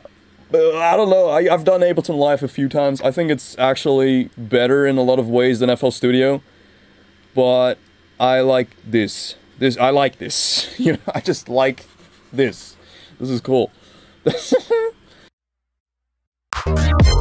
uh, I don't know. I, I've done Ableton Live a few times. I think it's actually better in a lot of ways than FL Studio, but I like this. This I like this. [laughs] You know, I just like this. This is cool. [laughs]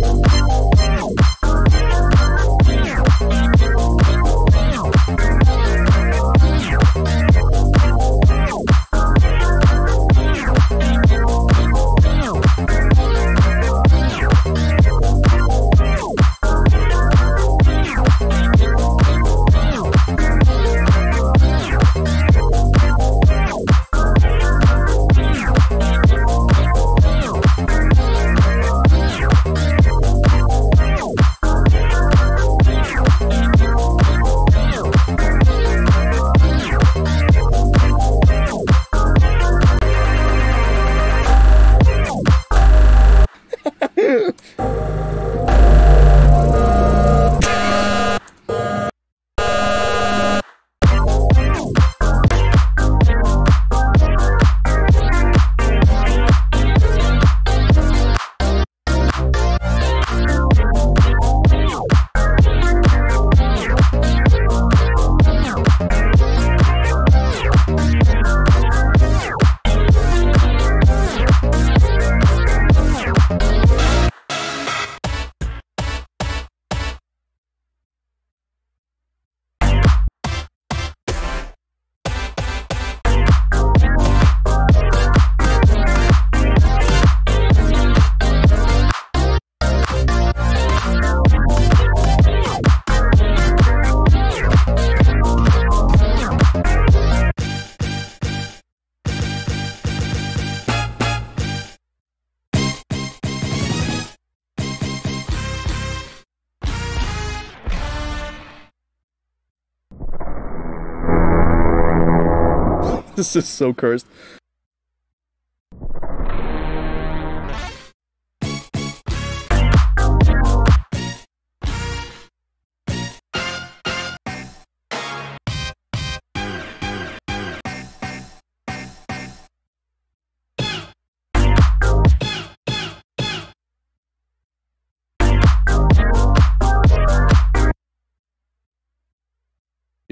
[laughs] this is so cursed.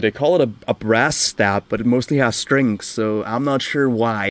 They call it a, a brass stab, but it mostly has strings, so I'm not sure why.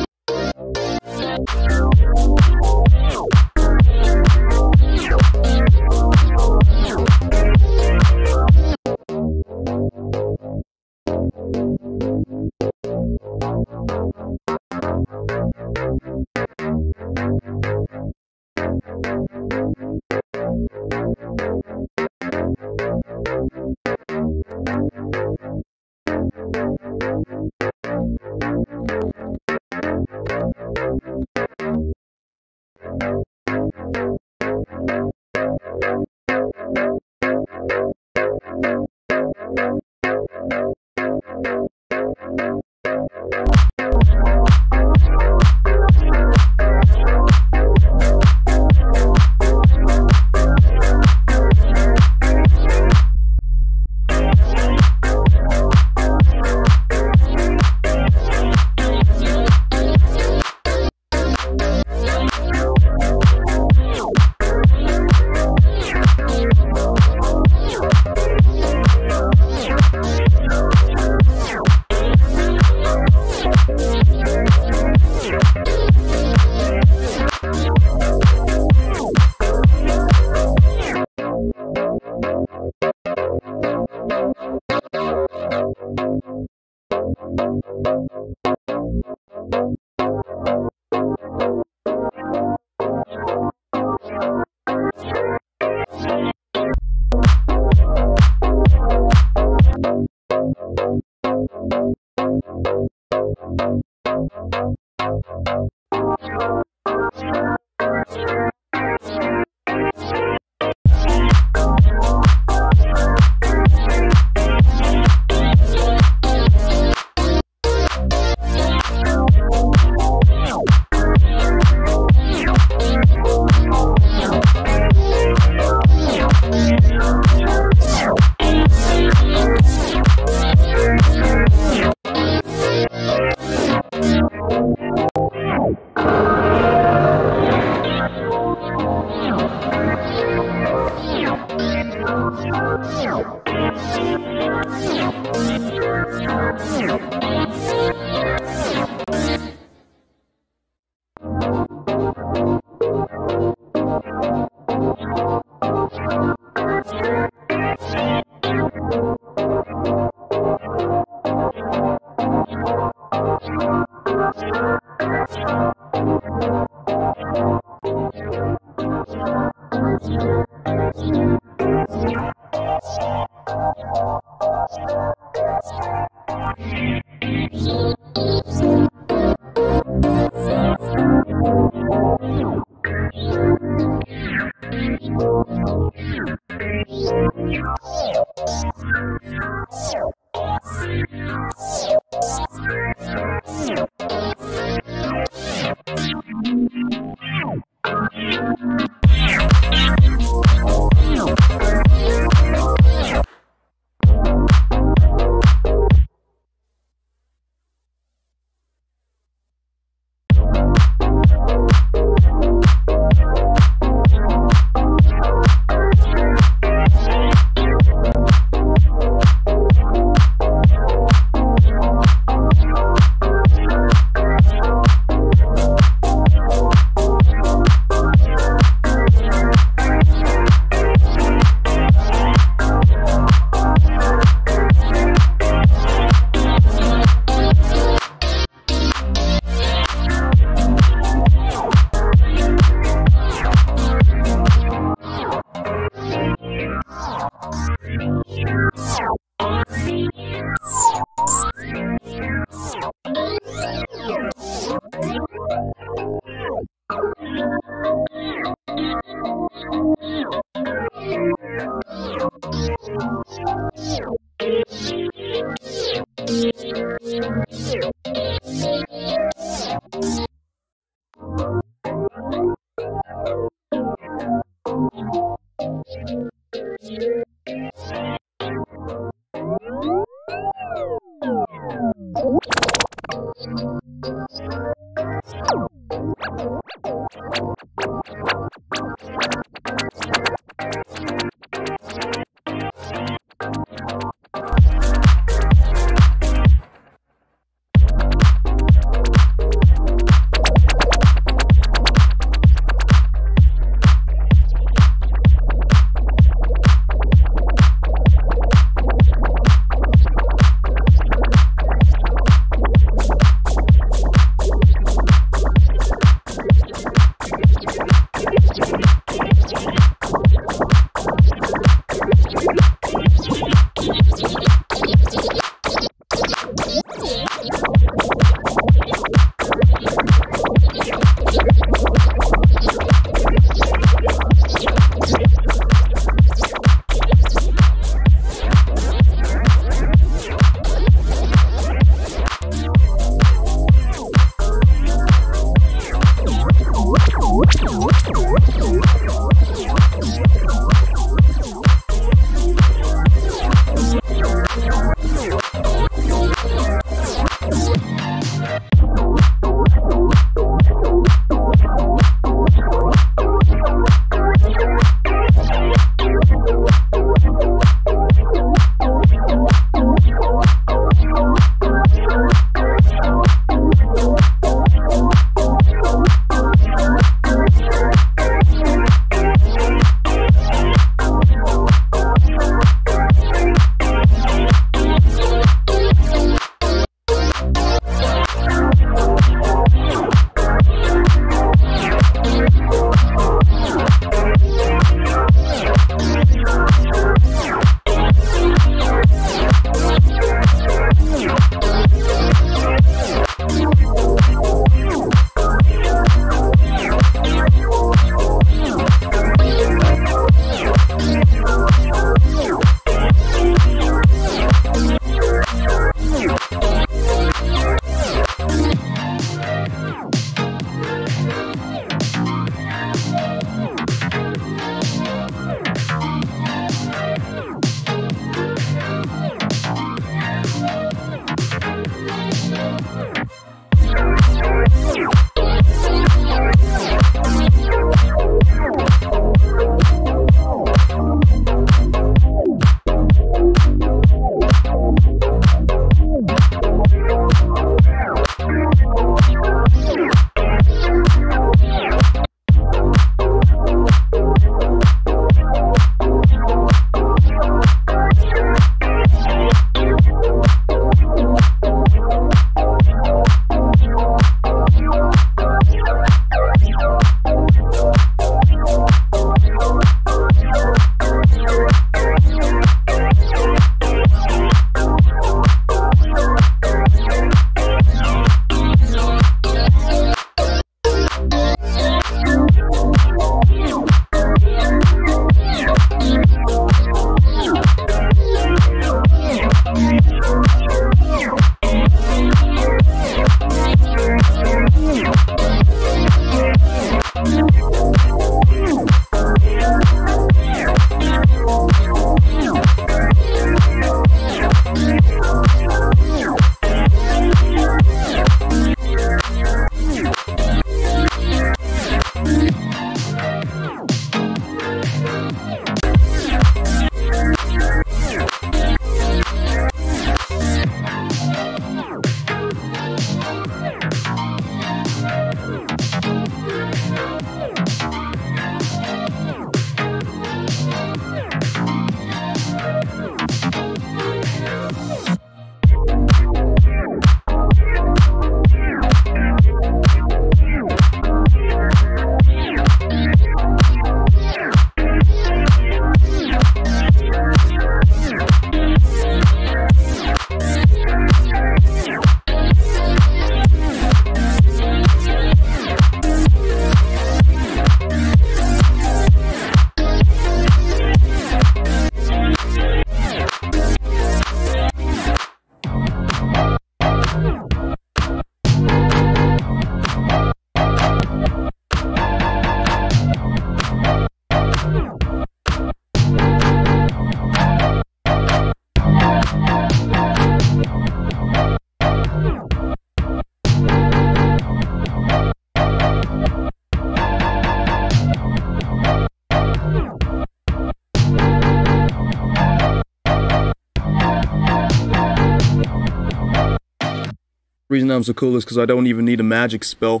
Reason I'm so cool is because I don't even need a magic spell.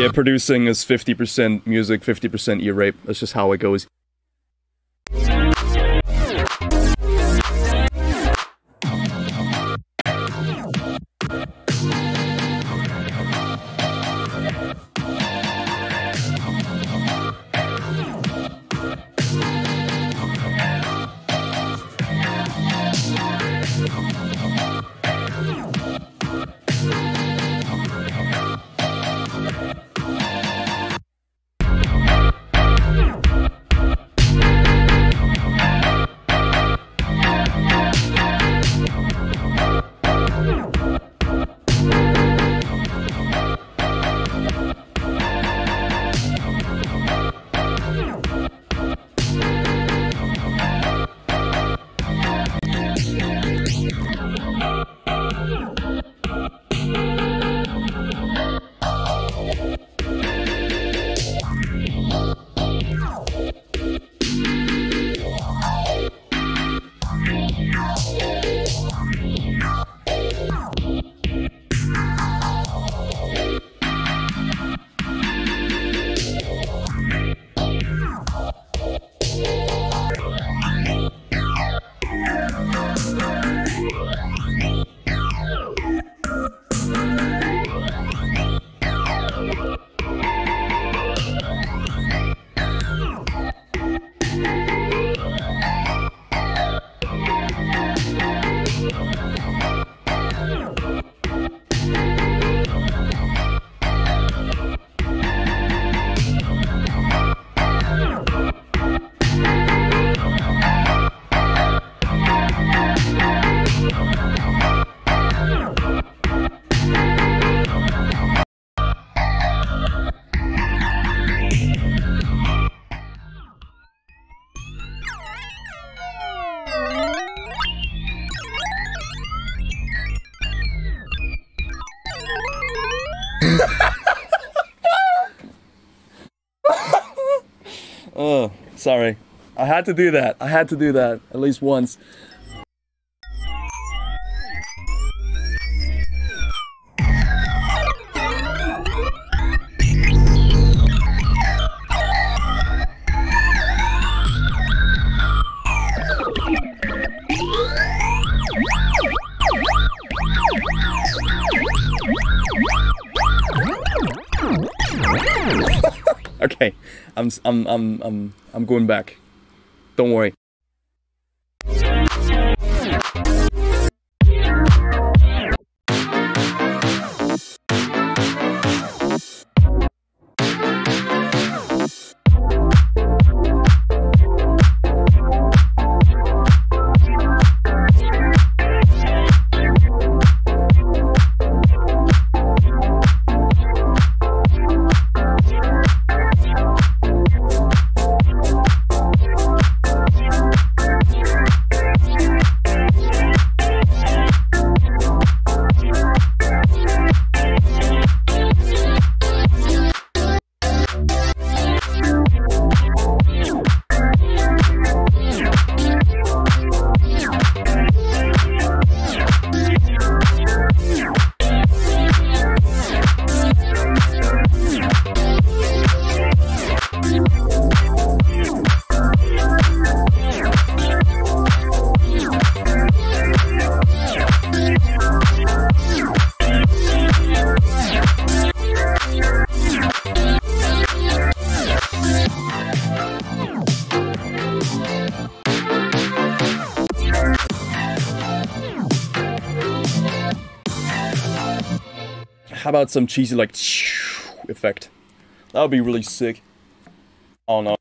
Yeah, producing is 50% music, 50% ear rape. That's just how it goes. Oh, sorry. I had to do that. I had to do that at least once. I'm I'm I'm I'm going back. Don't worry. How about some cheesy like effect? That would be really sick. Oh no.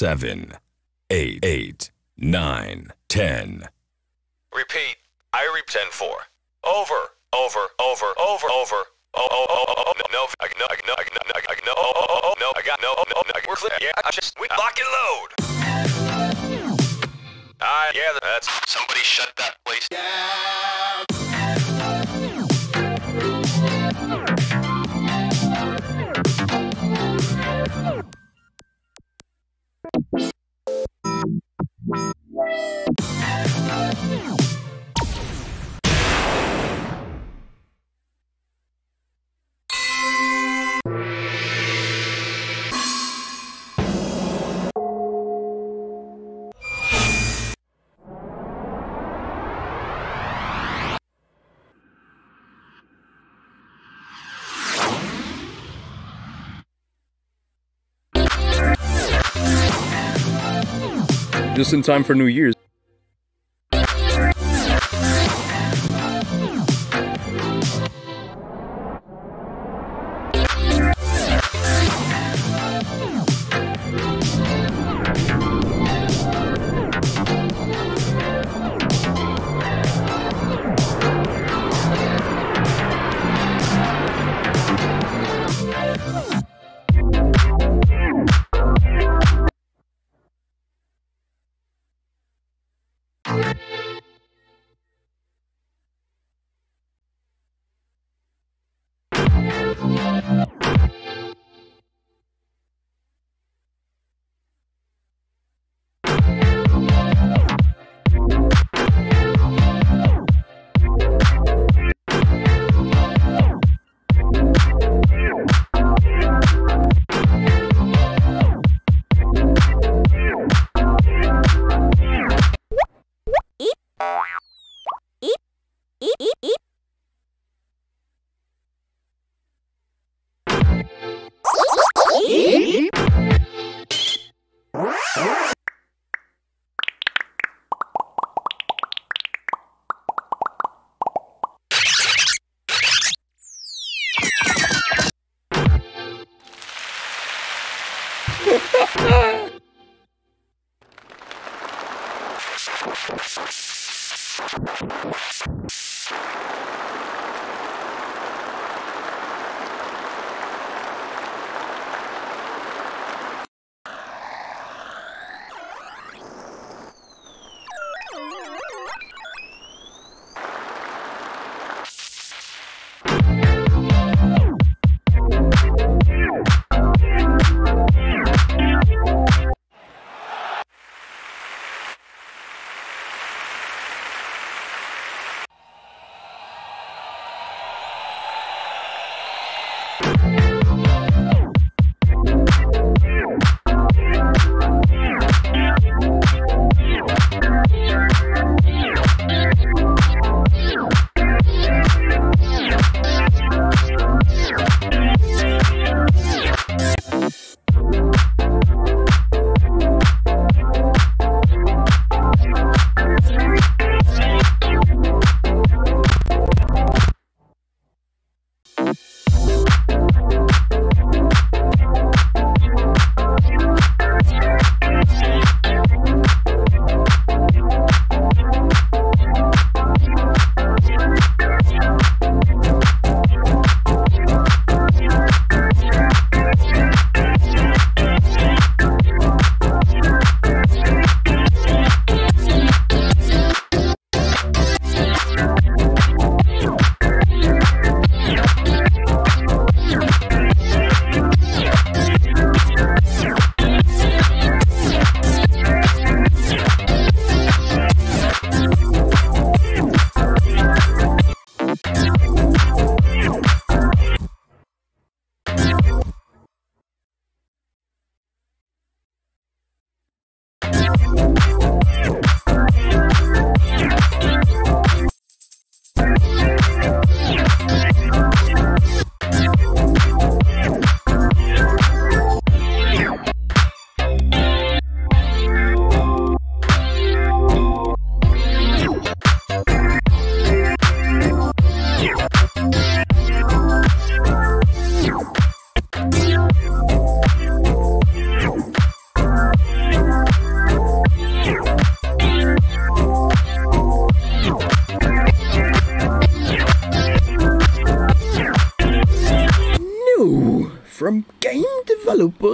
Seven, eight, eight, nine, ten. Repeat. I repeat 10 4. Over, over, over, over, over. Oh, oh, oh, oh, oh, no, I, no, I, no, I, no, I, no, oh, oh, oh, no, I got, no, no, no, we're clear. Yeah, I just, we lock and load. Ah, yeah, that's, somebody shut that place down. Just in time for New Year's.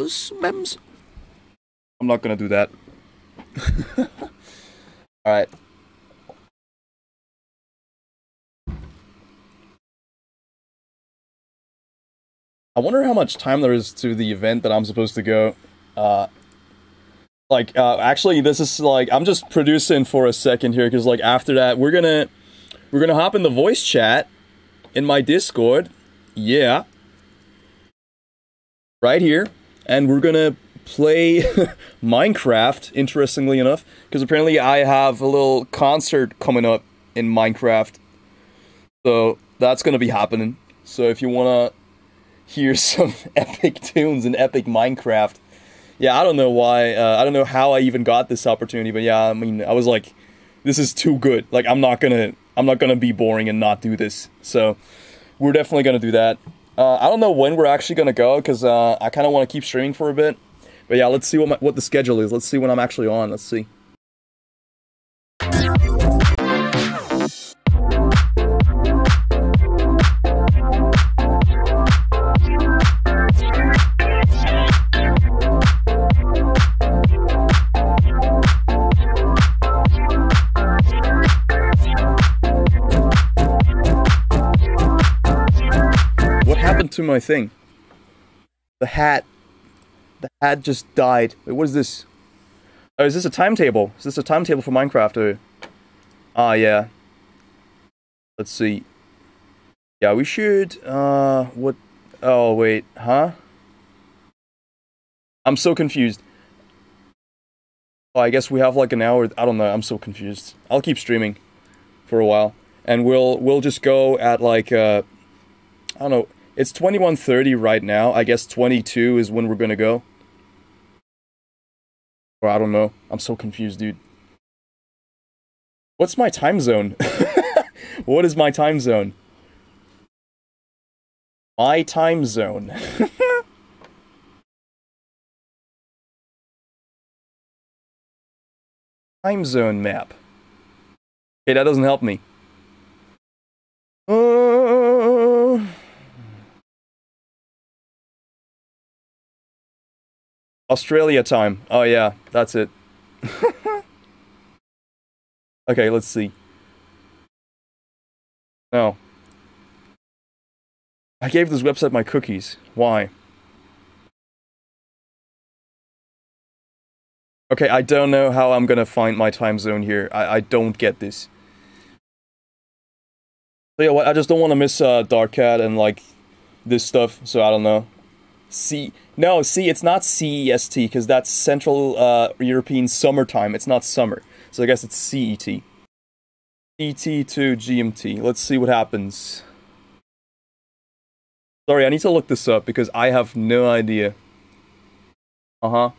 Developers, mems. I'm not gonna do that. [laughs] Alright. I wonder how much time there is to the event that I'm supposed to go. Uh, like, uh, actually, this is like I'm just producing for a second here because, like, after that, we're gonna we're gonna hop in the voice chat in my Discord. Yeah, right here, and we're gonna play [laughs] Minecraft. Interestingly enough, because apparently I have a little concert coming up in Minecraft, so that's gonna be happening. So if you wanna hear [laughs] some epic tunes and epic Minecraft. Yeah, I don't know why. Uh, I don't know how I even got this opportunity, but yeah, I mean, I was like, this is too good. Like, I'm not gonna, I'm not gonna be boring and not do this. So, we're definitely gonna do that. Uh, I don't know when we're actually gonna go because uh, I kind of want to keep streaming for a bit. But yeah, let's see what my, what the schedule is. Let's see when I'm actually on. Let's see. To my thing? The hat. The hat just died. Wait, what is this? Oh, is this a timetable? Is this a timetable for Minecraft? Or... Ah, yeah. Let's see. Yeah, we should. Uh, what? Oh, wait, huh? I'm so confused. Oh, I guess we have like an hour. I don't know. I'm so confused. I'll keep streaming for a while, and we'll we'll just go at like uh, I don't know. It's 21:30 right now. I guess 22 is when we're gonna go. Or I don't know. I'm so confused, dude. What's my time zone? [laughs] what is my time zone? My time zone. [laughs] time zone map. Okay, that doesn't help me. Australia time. Oh yeah, that's it. [laughs] okay, let's see. No. I gave this website my cookies. Why? Okay, I don't know how I'm gonna find my time zone here. I, I don't get this. So yeah, I just don't want to miss uh, Dark Cat and like this stuff. So I don't know. C no, see, it's not CEST because that's Central uh, European summertime. It's not summer, so I guess it's CET. CET to GMT. Let's see what happens. Sorry, I need to look this up because I have no idea. Uh huh.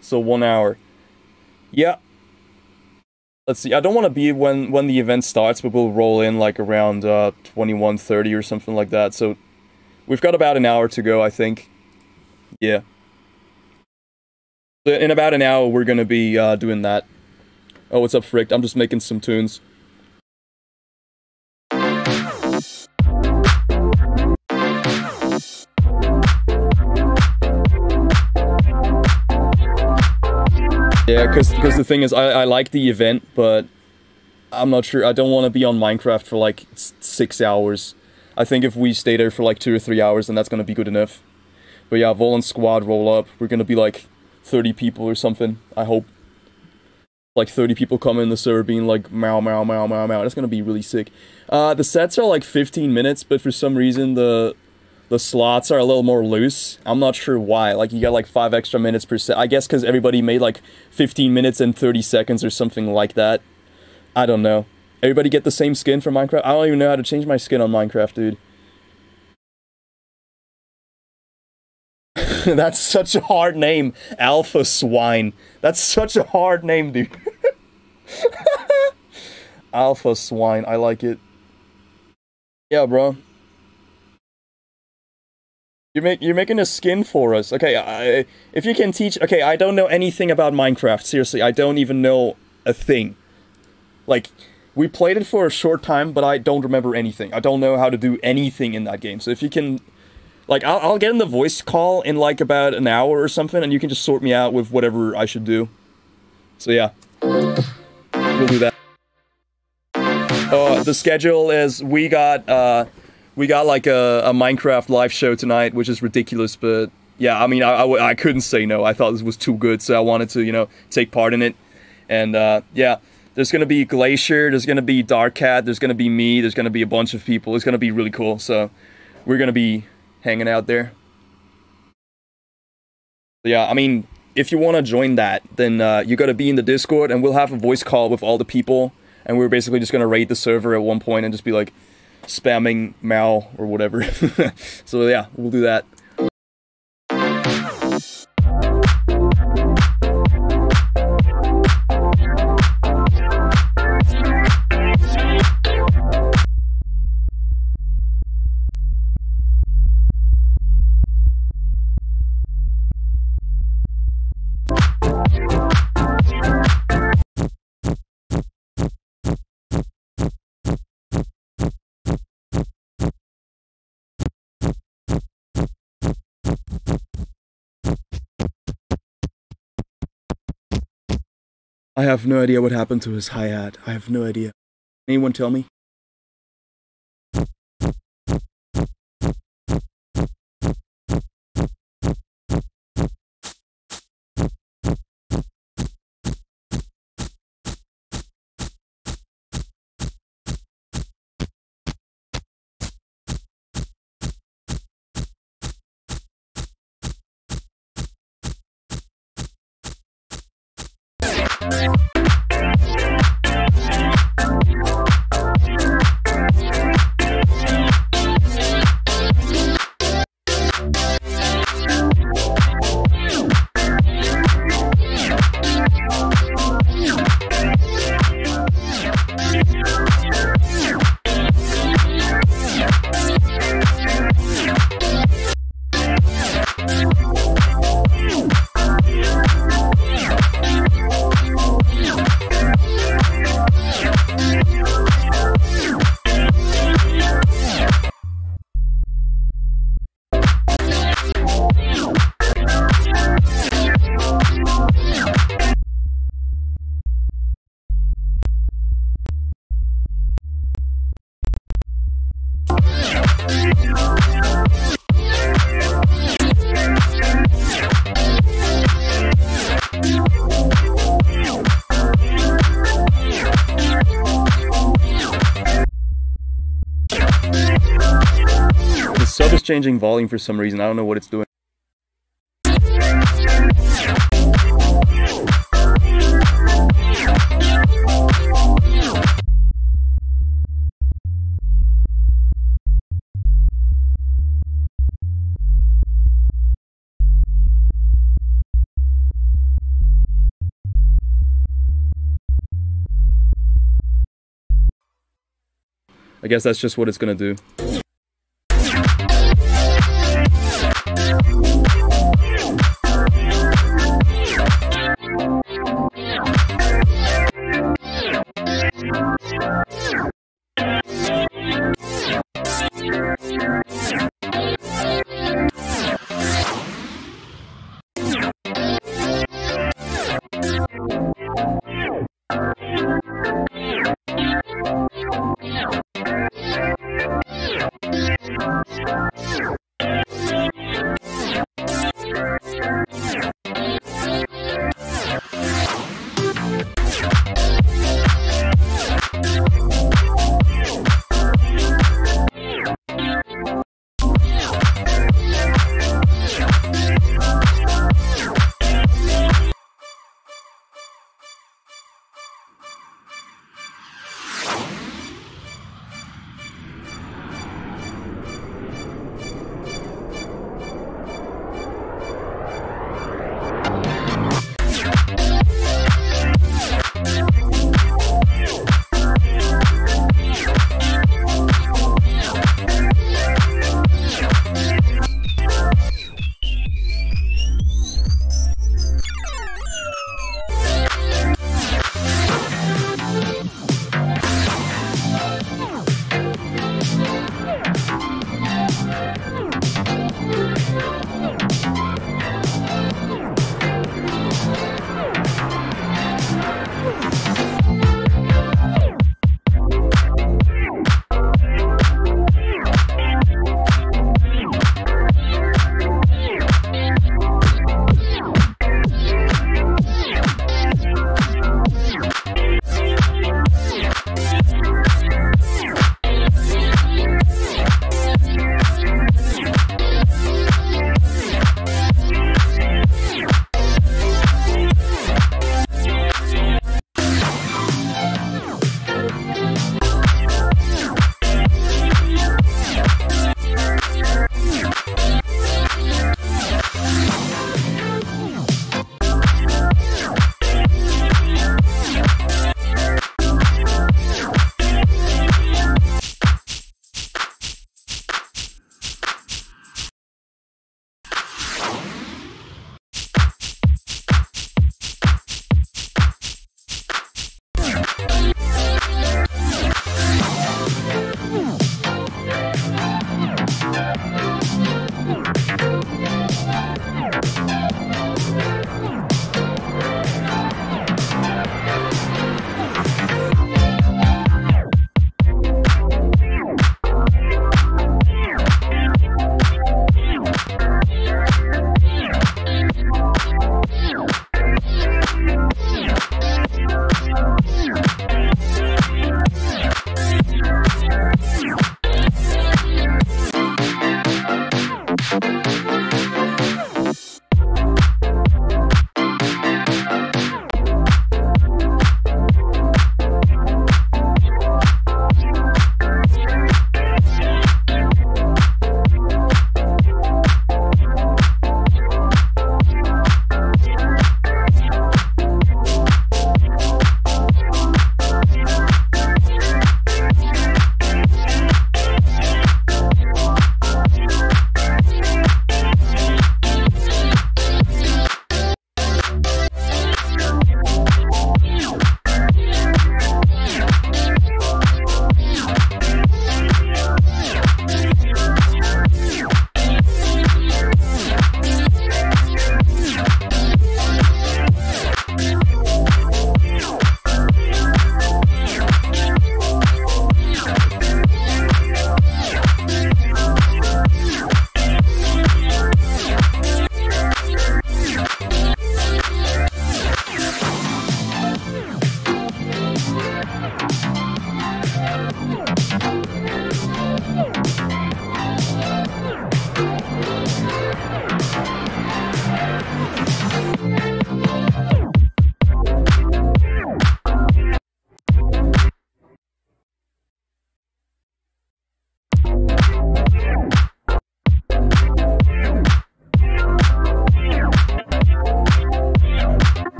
So one hour. Yeah. Let's see. I don't want to be when when the event starts, but we'll roll in like around uh, twenty one thirty or something like that. So we've got about an hour to go, I think. Yeah. So in about an hour, we're gonna be uh, doing that. Oh, what's up, Frick? I'm just making some tunes. Yeah, because the thing is, I, I like the event, but I'm not sure. I don't want to be on Minecraft for like six hours. I think if we stay there for like two or three hours, then that's gonna be good enough. But yeah, Volant Squad roll up. We're gonna be like 30 people or something. I hope. Like 30 people come in the server being like meow meow meow meow meow. That's gonna be really sick. Uh, the sets are like 15 minutes, but for some reason the the slots are a little more loose. I'm not sure why. Like you got like five extra minutes per set. I guess because everybody made like 15 minutes and 30 seconds or something like that. I don't know. Everybody get the same skin for Minecraft? I don't even know how to change my skin on Minecraft, dude. [laughs] That's such a hard name. Alpha Swine. That's such a hard name, dude. [laughs] Alpha Swine. I like it. Yeah, bro. You're, make, you're making a skin for us. Okay, I, if you can teach... Okay, I don't know anything about Minecraft. Seriously, I don't even know a thing. Like, we played it for a short time, but I don't remember anything. I don't know how to do anything in that game. So if you can Like I'll, I'll get in the voice call in like about an hour or something, and you can just sort me out with whatever I should do. So yeah, we'll do that. Uh, the schedule is we got uh, we got like a, a Minecraft live show tonight, which is ridiculous, but yeah, I mean I, I, I couldn't say no. I thought this was too good, so I wanted to you know take part in it, and uh, yeah. There's gonna be Glacier, there's gonna be Dark Cat, there's gonna be me, there's gonna be a bunch of people. It's gonna be really cool. So we're gonna be hanging out there. Yeah, I mean, if you want to join that, then uh, you got to be in the Discord, and we'll have a voice call with all the people, and we're basically just gonna raid the server at one point and just be like spamming Mal or whatever. [laughs] so yeah, we'll do that. I have no idea what happened to his hi hat. I have no idea. Anyone tell me? Changing volume for some reason. I don't know what it's doing. I guess that's just what it's gonna do.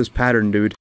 this pattern, dude.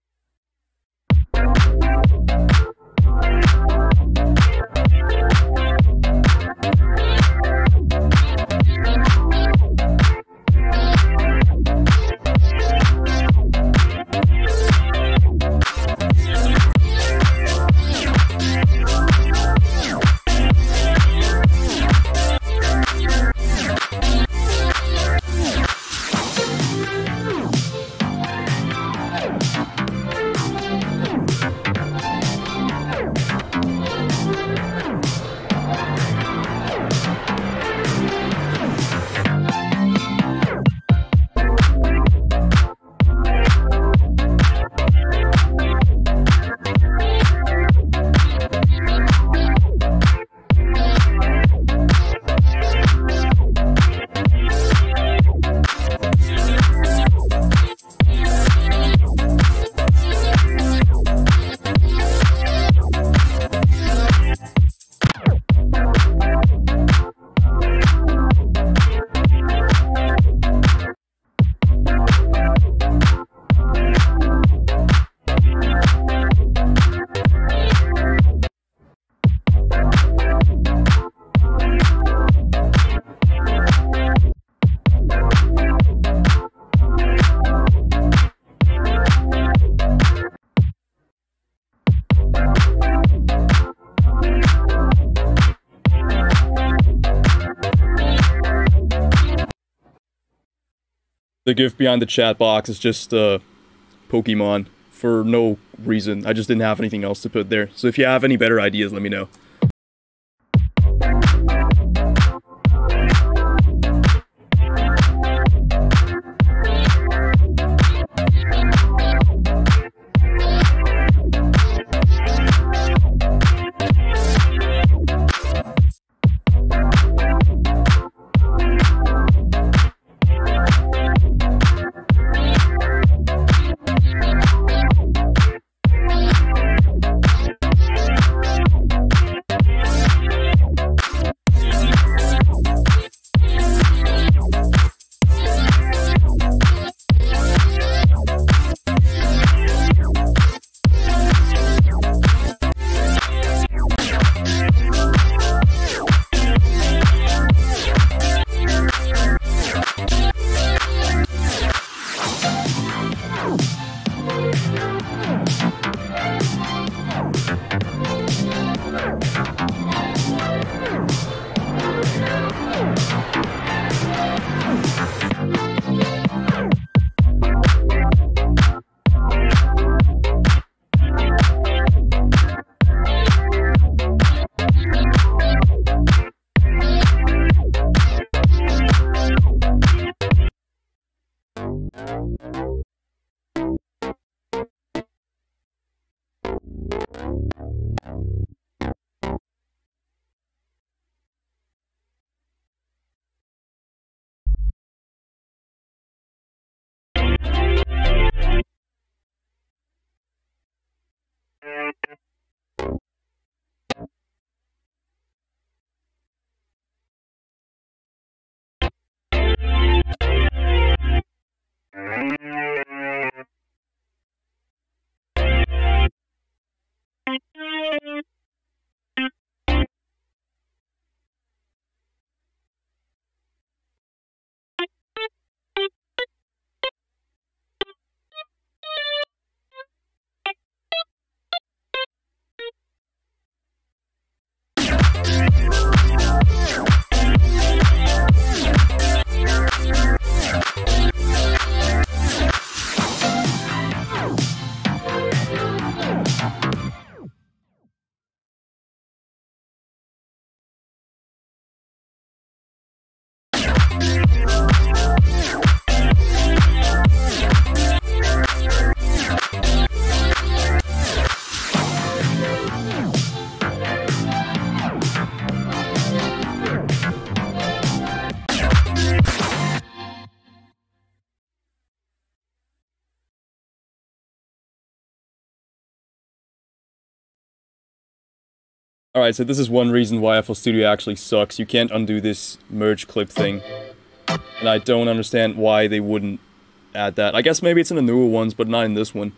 The gift behind the chat box is just uh, Pokemon for no reason. I just didn't have anything else to put there. So if you have any better ideas, let me know. Alright, so this is one reason why FL Studio actually sucks. You can't undo this merge clip thing. And I don't understand why they wouldn't add that. I guess maybe it's in the newer ones, but not in this one.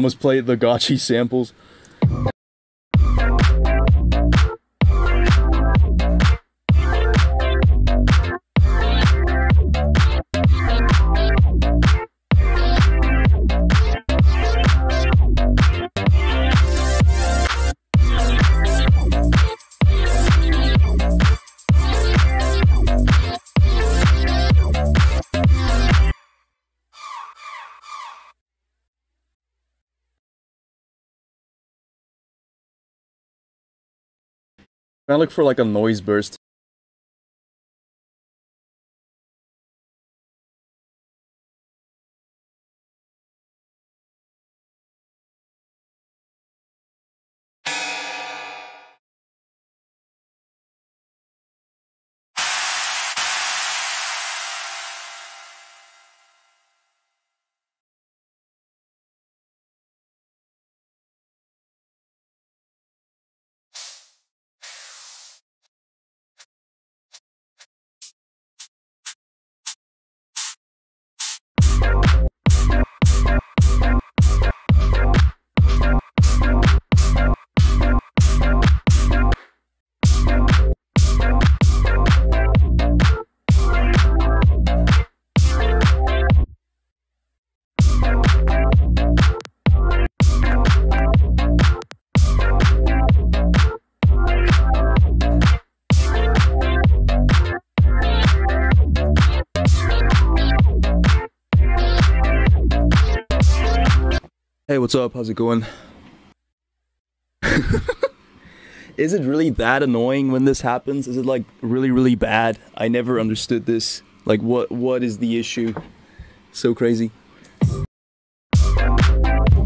Almost played the Gotchi samples. I look for like a noise burst. What's up? How's it going? [laughs] Is it really that annoying when this happens? Is it like really, really bad? I never understood this. Like, what what is the issue? So crazy.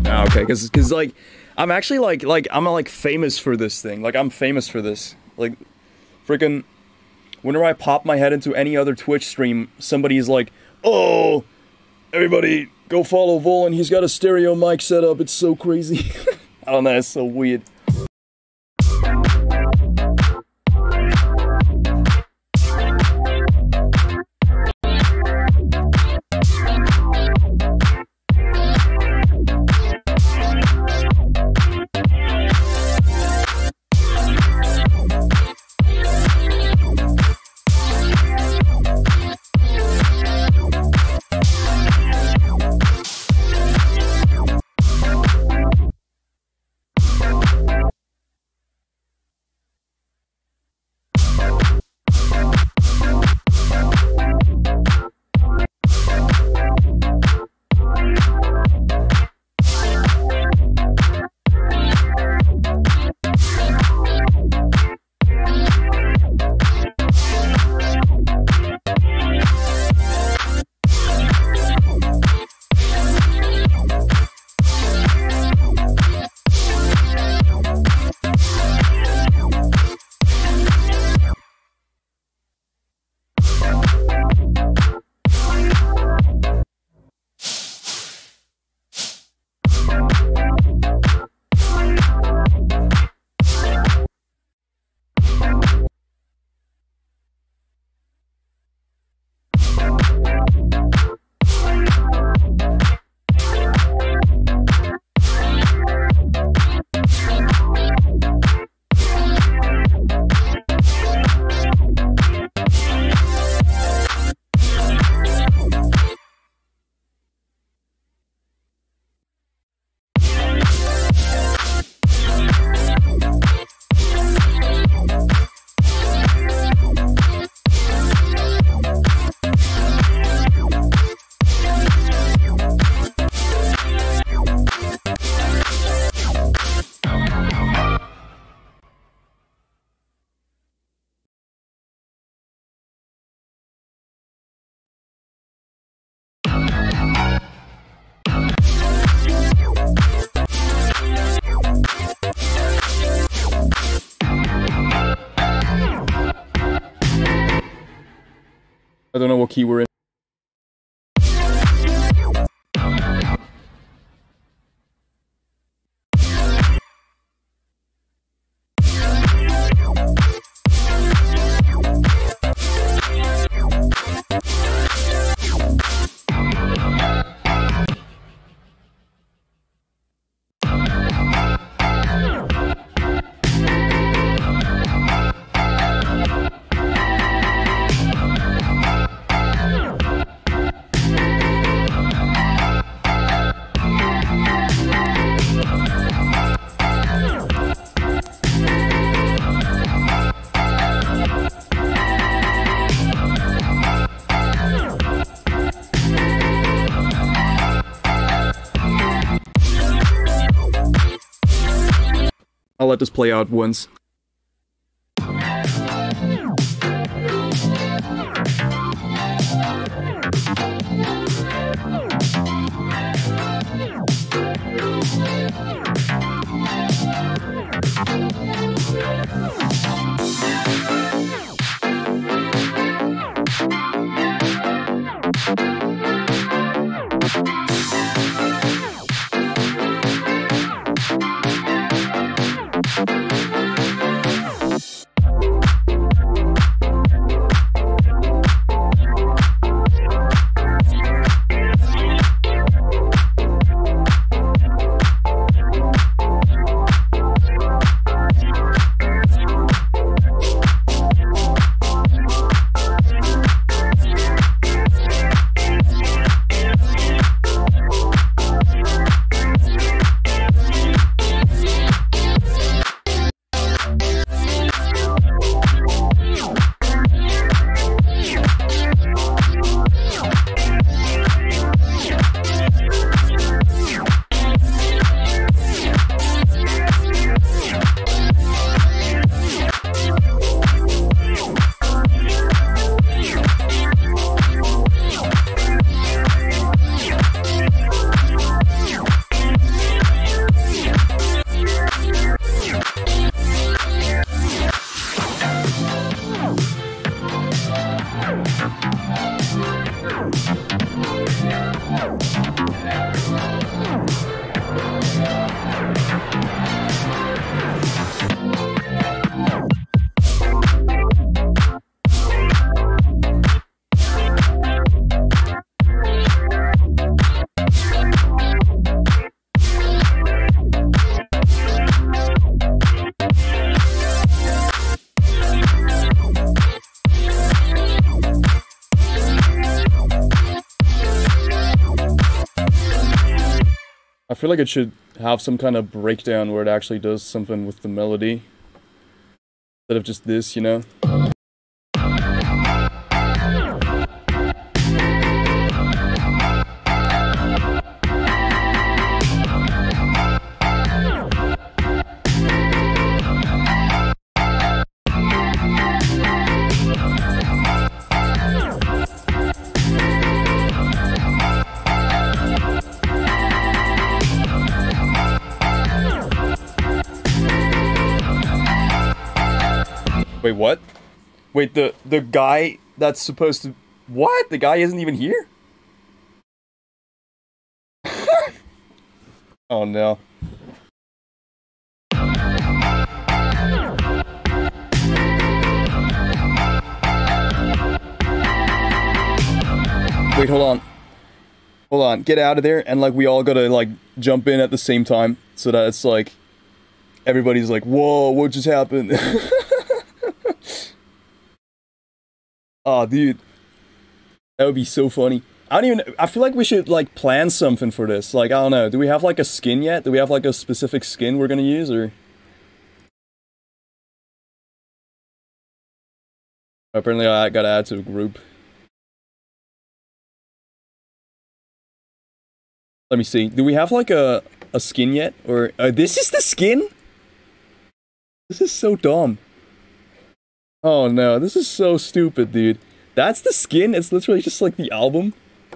Ah, okay, because because like I'm actually like like I'm like famous for this thing. Like I'm famous for this. Like, freaking. Whenever I pop my head into any other Twitch stream, somebody's like, "Oh, everybody go follow Volant. He's got a stereo mic set up. It's so crazy. [laughs] I don't know. It's so weird. I don't know what key we're in. Let this play out once. Feel like it should have some kind of breakdown where it actually does something with the melody. Instead of just this, you know? Wait, what? Wait, the the guy that's supposed to What? The guy isn't even here? [laughs] oh no. Wait, hold on. Hold on. Get out of there and like we all gotta like jump in at the same time so that it's like everybody's like, whoa, what just happened? [laughs] oh, dude. That would be so funny. I don't even. I feel like we should like plan something for this. Like I don't know. Do we have like a skin yet? Do we have like a specific skin we're gonna use or? Apparently, I gotta add to the group. Let me see. Do we have like a a skin yet? Or uh, this is the skin? This is so dumb. Oh no, this is so stupid, dude. That's the skin? It's literally just like the album?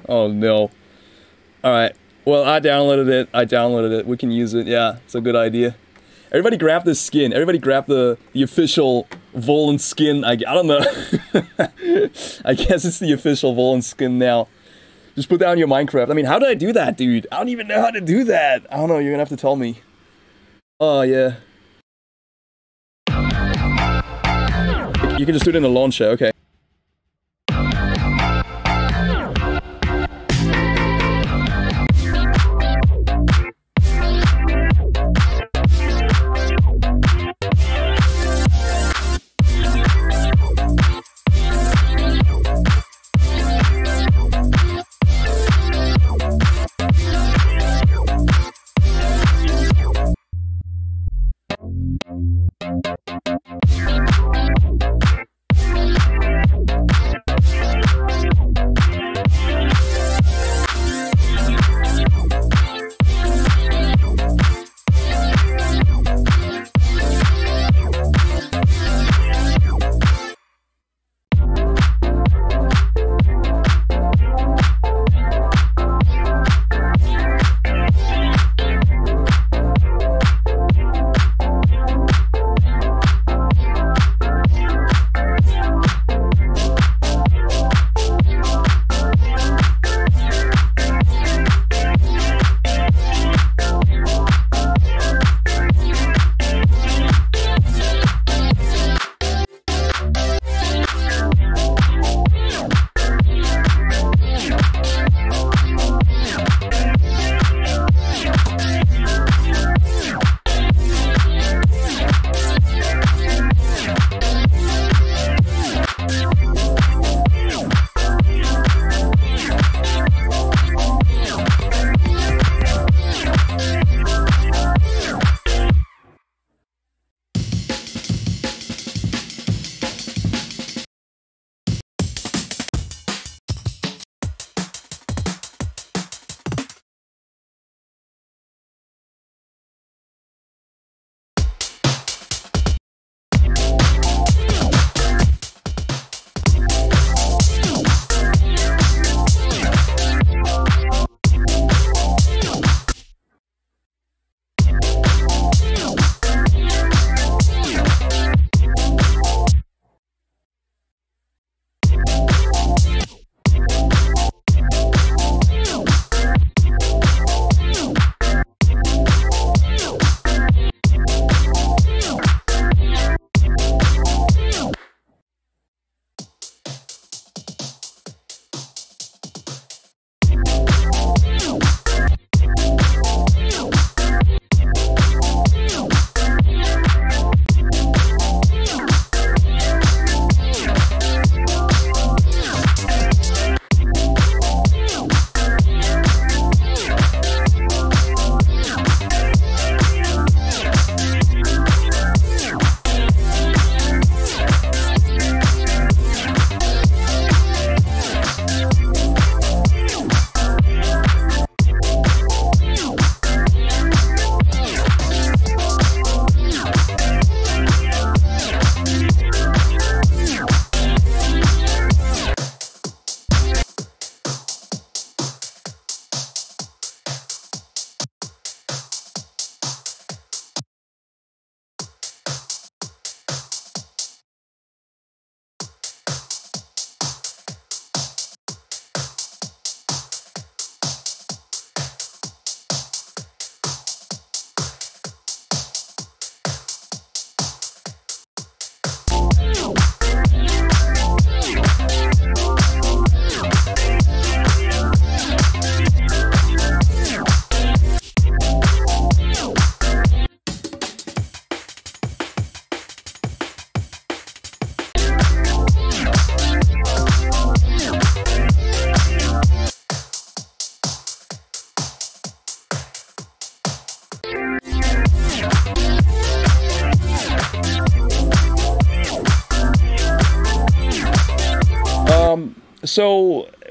Oh no. Alright. Well, I downloaded it. I downloaded it. We can use it. Yeah, it's a good idea. Everybody grab this skin. Everybody grab the, the official Volant skin. I, I don't know. [laughs] I guess it's the official Volant skin now. Just put that on your Minecraft. I mean, how did I do that, dude? I don't even know how to do that. I don't know. You're gonna have to tell me. Oh, yeah. You can just do it in the launcher. Okay.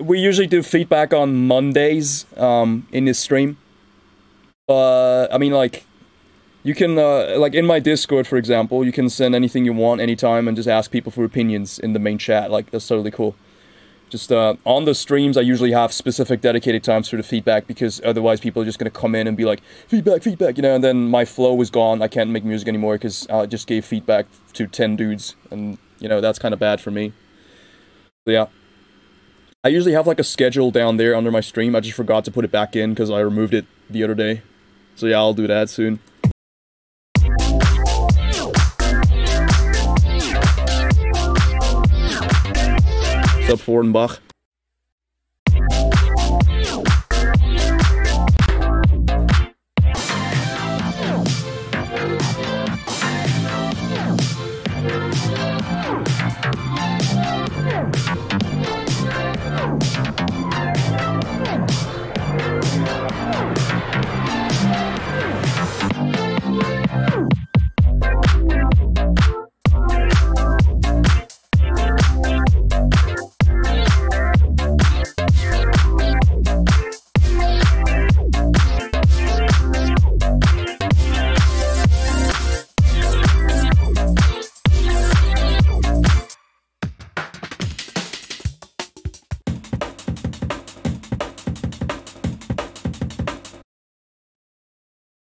We usually do feedback on Mondays um, in this stream. I mean, like, you can, uh, like, in my Discord, for example, you can send anything you want anytime and just ask people for opinions in the main chat. Like, that's totally cool. Just uh, on the streams, I usually have specific dedicated times for the feedback because otherwise people are just gonna come in and be like, feedback, feedback, you know, and then my flow is gone. I can't make music anymore because I just gave feedback to 10 dudes, and, you know, that's kind of bad for me. So, yeah. I usually have like a schedule down there under my stream. I just forgot to put it back in because I removed it the other day. So yeah, I'll do that soon. What's up, Fordenbach?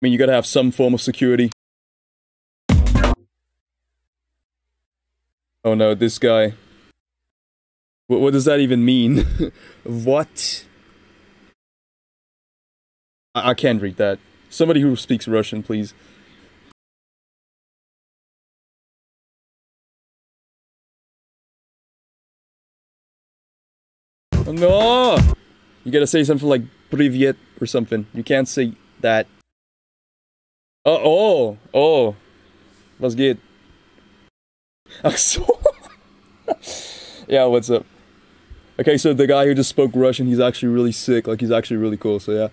Mean, you gotta have some form of security. Oh no, this guy. What, what does that even mean? [laughs] what? I, I can't read that. Somebody who speaks Russian, please. Oh, no! You gotta say something like Privyet or something. You can't say that. Uh, oh, oh, oh. Was geht? Ach [laughs] so. [laughs] yeah, what's up? Okay, so the guy who just spoke Russian, he's actually really sick. Like, he's actually really cool, so yeah.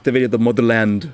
Activated the motherland.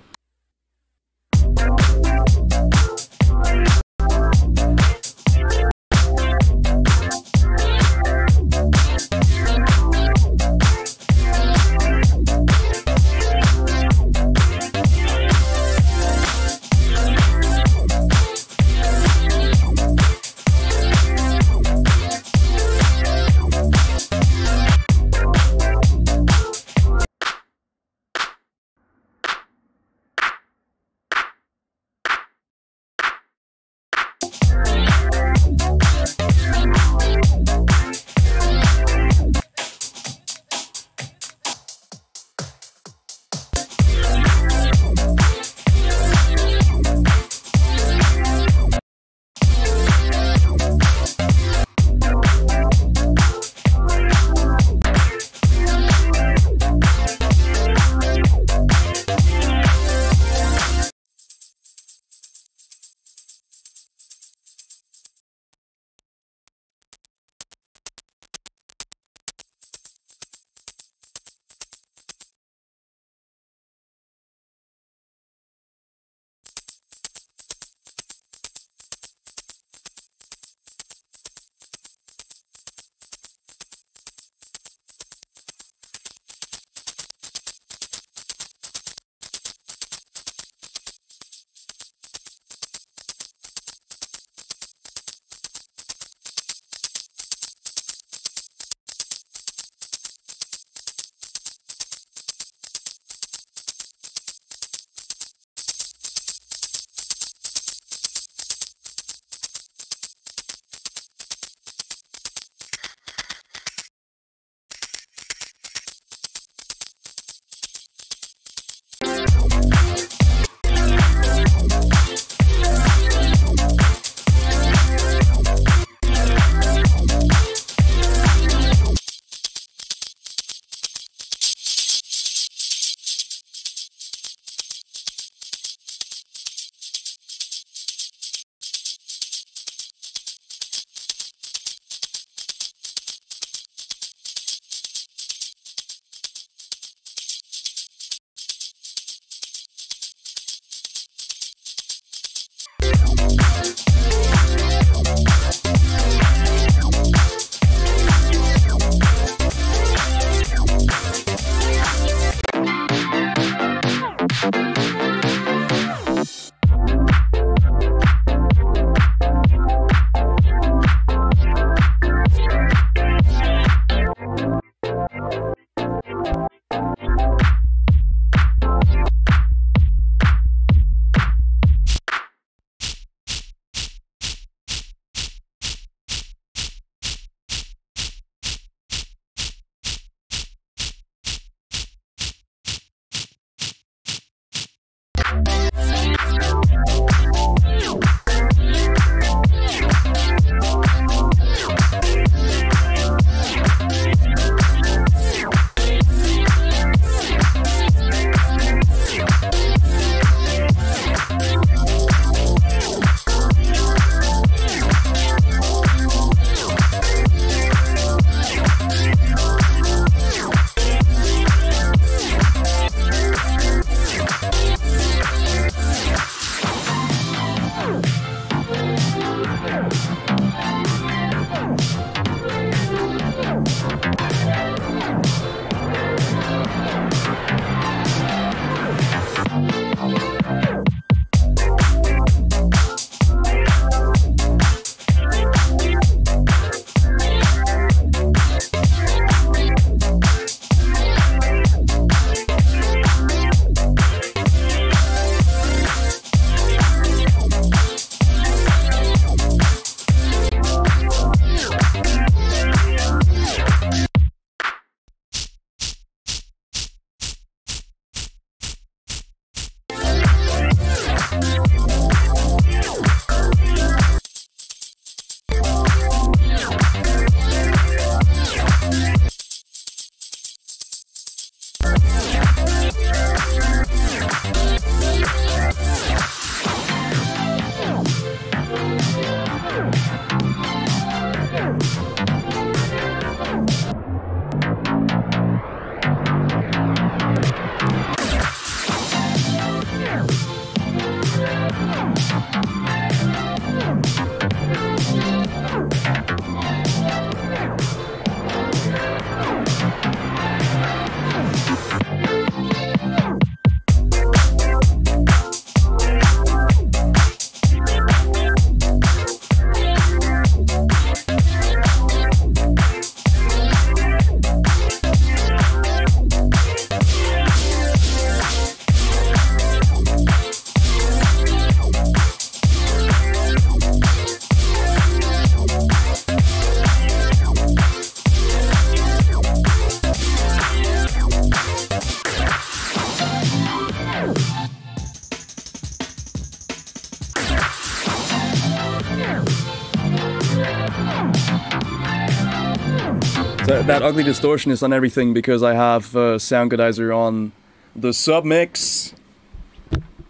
That ugly distortion is on everything because I have uh, Soundgoodizer on the submix.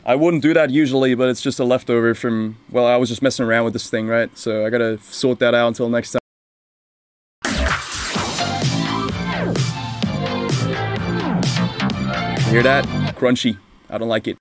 I wouldn't do that usually, but it's just a leftover from, well, I was just messing around with this thing, right? So I gotta sort that out until next time. Hear that? Crunchy. I don't like it.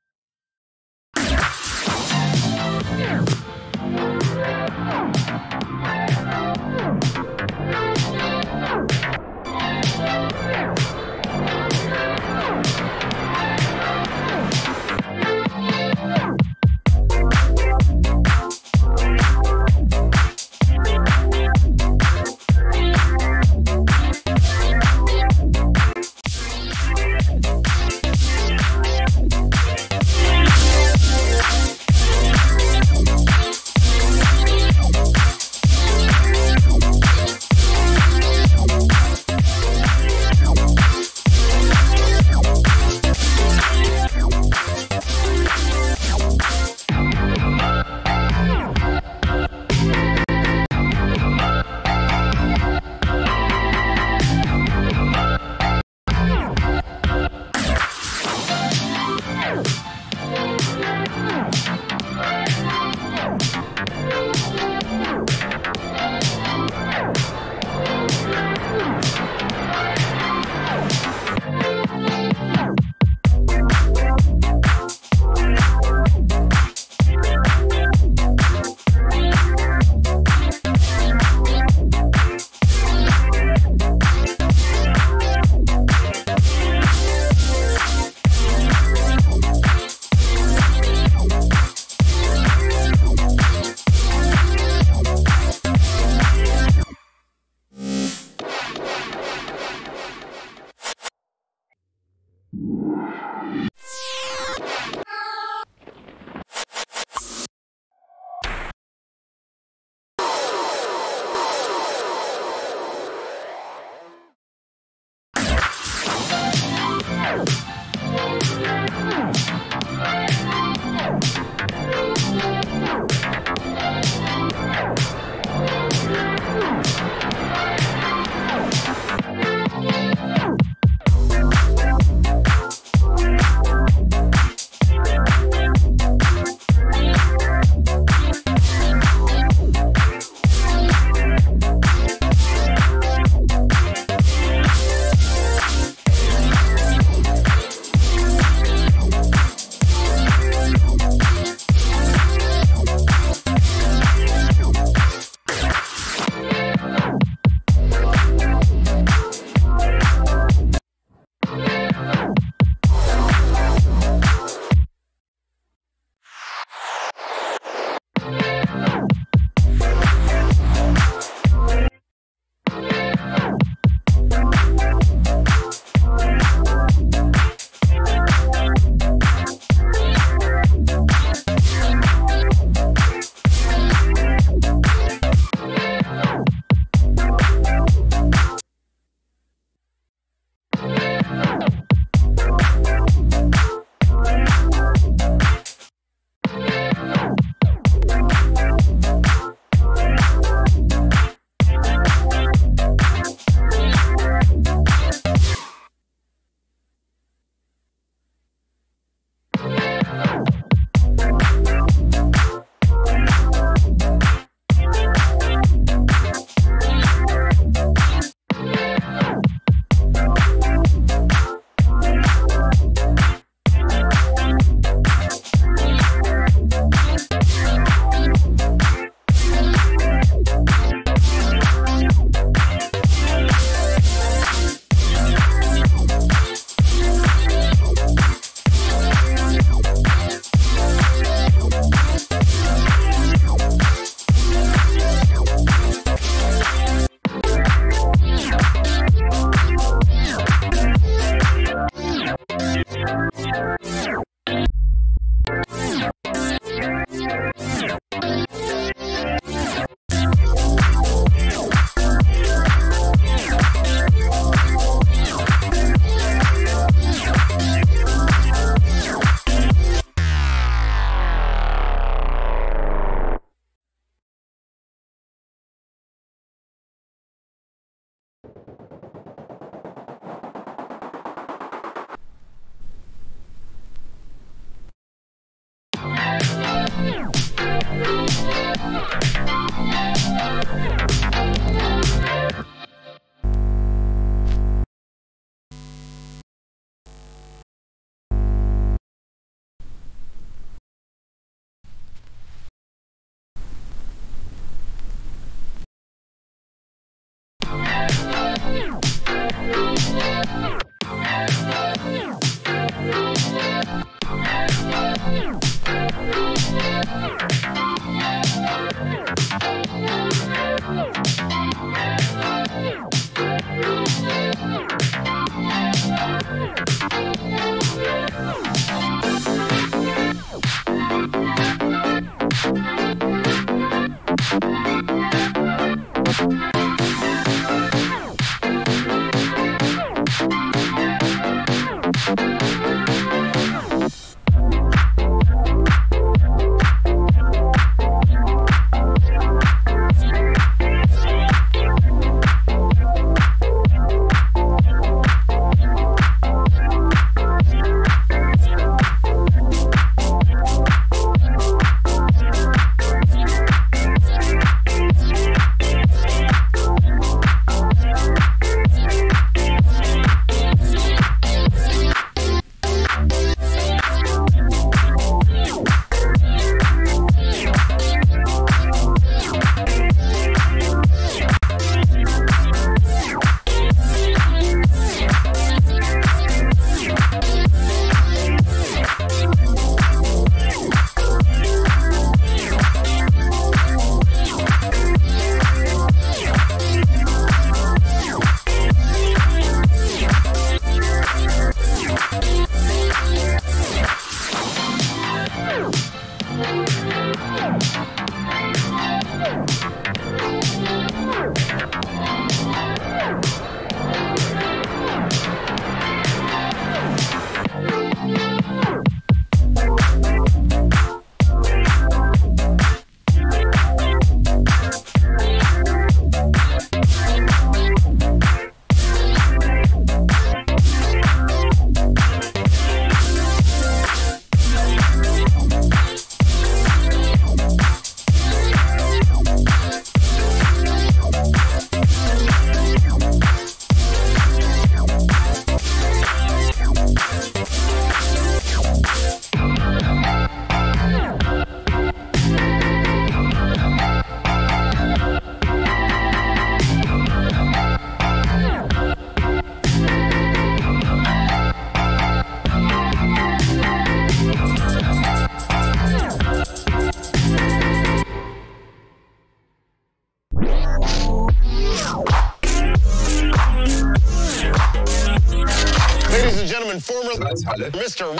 Former Mr.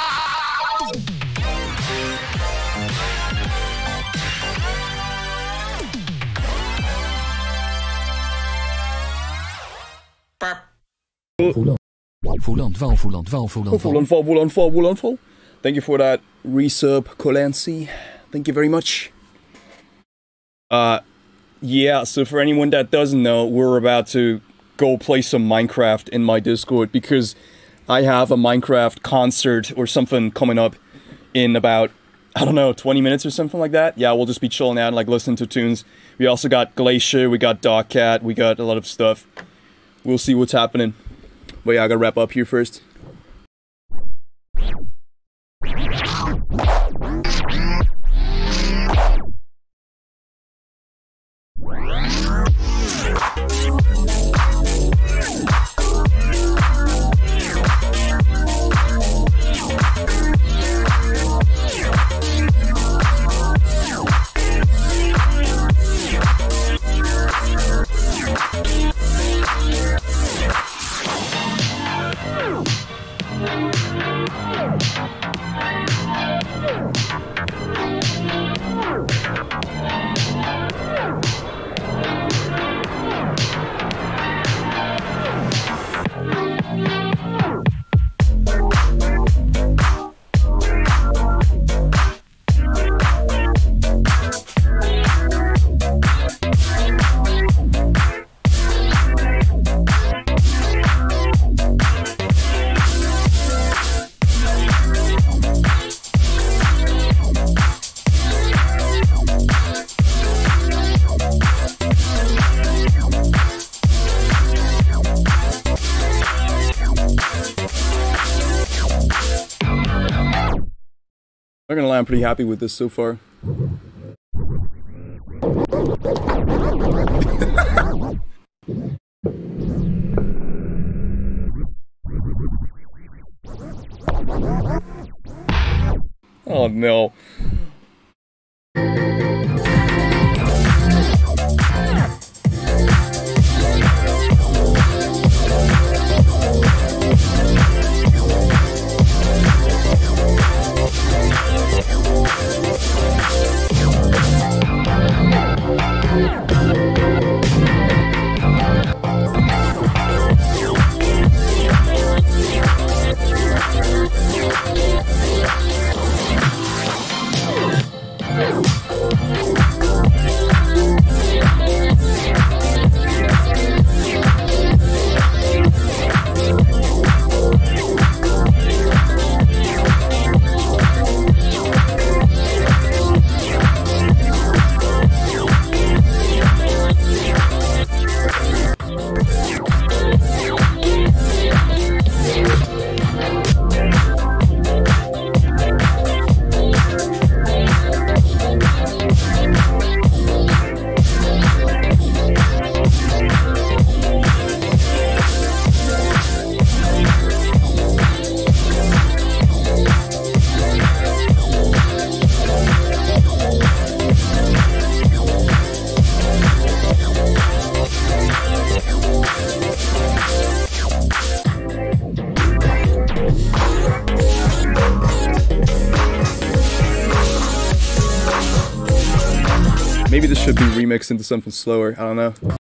Volant. Volant, val, volant, val, volant, Full val. on fall, full on fall, full on fall. Thank you for that resub, Colancy. Thank you very much. Uh, yeah, so for anyone that doesn't know, we're about to go play some Minecraft in my Discord because I have a Minecraft concert or something coming up in about, I don't know, 20 minutes or something like that. Yeah, we'll just be chilling out and like listening to tunes. We also got Glacier, we got Dogcat, we got a lot of stuff. We'll see what's happening. But yeah, I gotta wrap up here first. Música Not gonna lie, I'm pretty happy with this so far. [laughs] oh no. Maybe remixed into something slower. I don't know.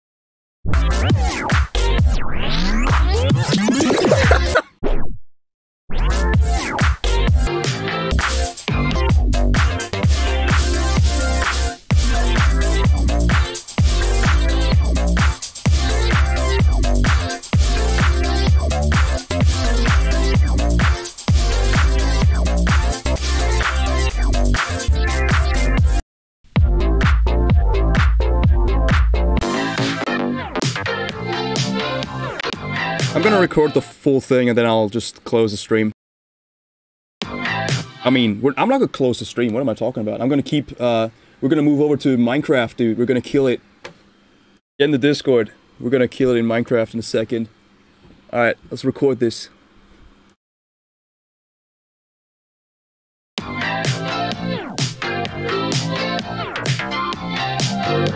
Record the full thing and then I'll just close the stream. I mean, I'm not gonna close the stream. What am I talking about? I'm gonna keep. Uh, we're gonna move over to Minecraft, dude. We're gonna kill it. Get in the Discord. We're gonna kill it in Minecraft in a second. All right, let's record this.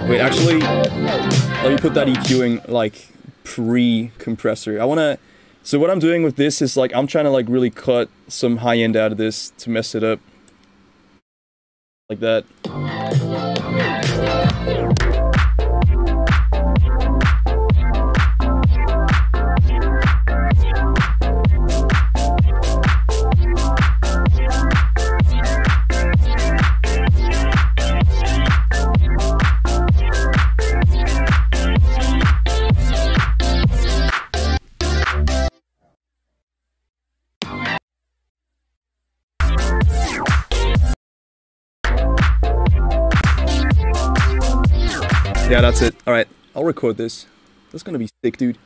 Wait, actually, let me put that EQing like pre-compressor. I wanna So what I'm doing with this is like I'm trying to like really cut some high end out of this to mess it up. Like that. Yeah, that's it. Alright, I'll record this. That's gonna be sick, dude.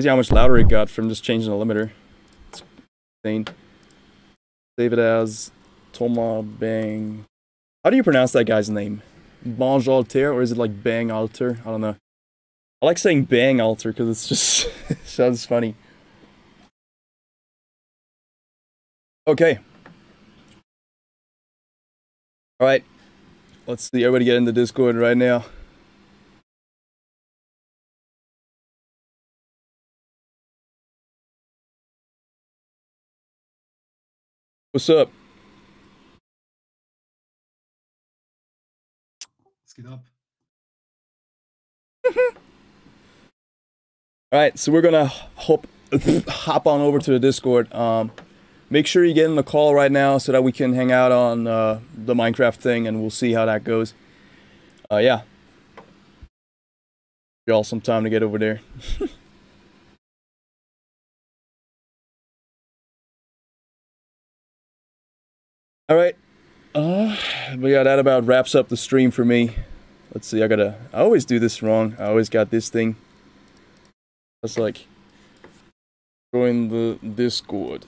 Crazy how much louder it got from just changing the limiter. It's insane. Save it as Toma Bang. How do you pronounce that guy's name? Bange Alter, or is it like Bang Alter? I don't know. I like saying Bang Alter because it's just [laughs] it sounds funny. Okay. All right. Let's see everybody get in the Discord right now. What's up? Let's get up. [laughs] All right, so we're gonna hop [laughs] hop on over to the Discord. Um, make sure you get in the call right now so that we can hang out on uh, the Minecraft thing, and we'll see how that goes. Uh, yeah, y'all some time to get over there. [laughs] All right, uh, but yeah, that about wraps up the stream for me. Let's see, I gotta. I always do this wrong. I always got this thing. That's like join the Discord.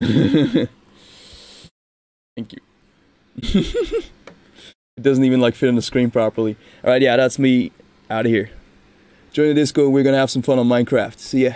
[laughs] Thank you. [laughs] it doesn't even like fit on the screen properly. All right, yeah, that's me out of here. Join the Discord. We're gonna have some fun on Minecraft. See ya.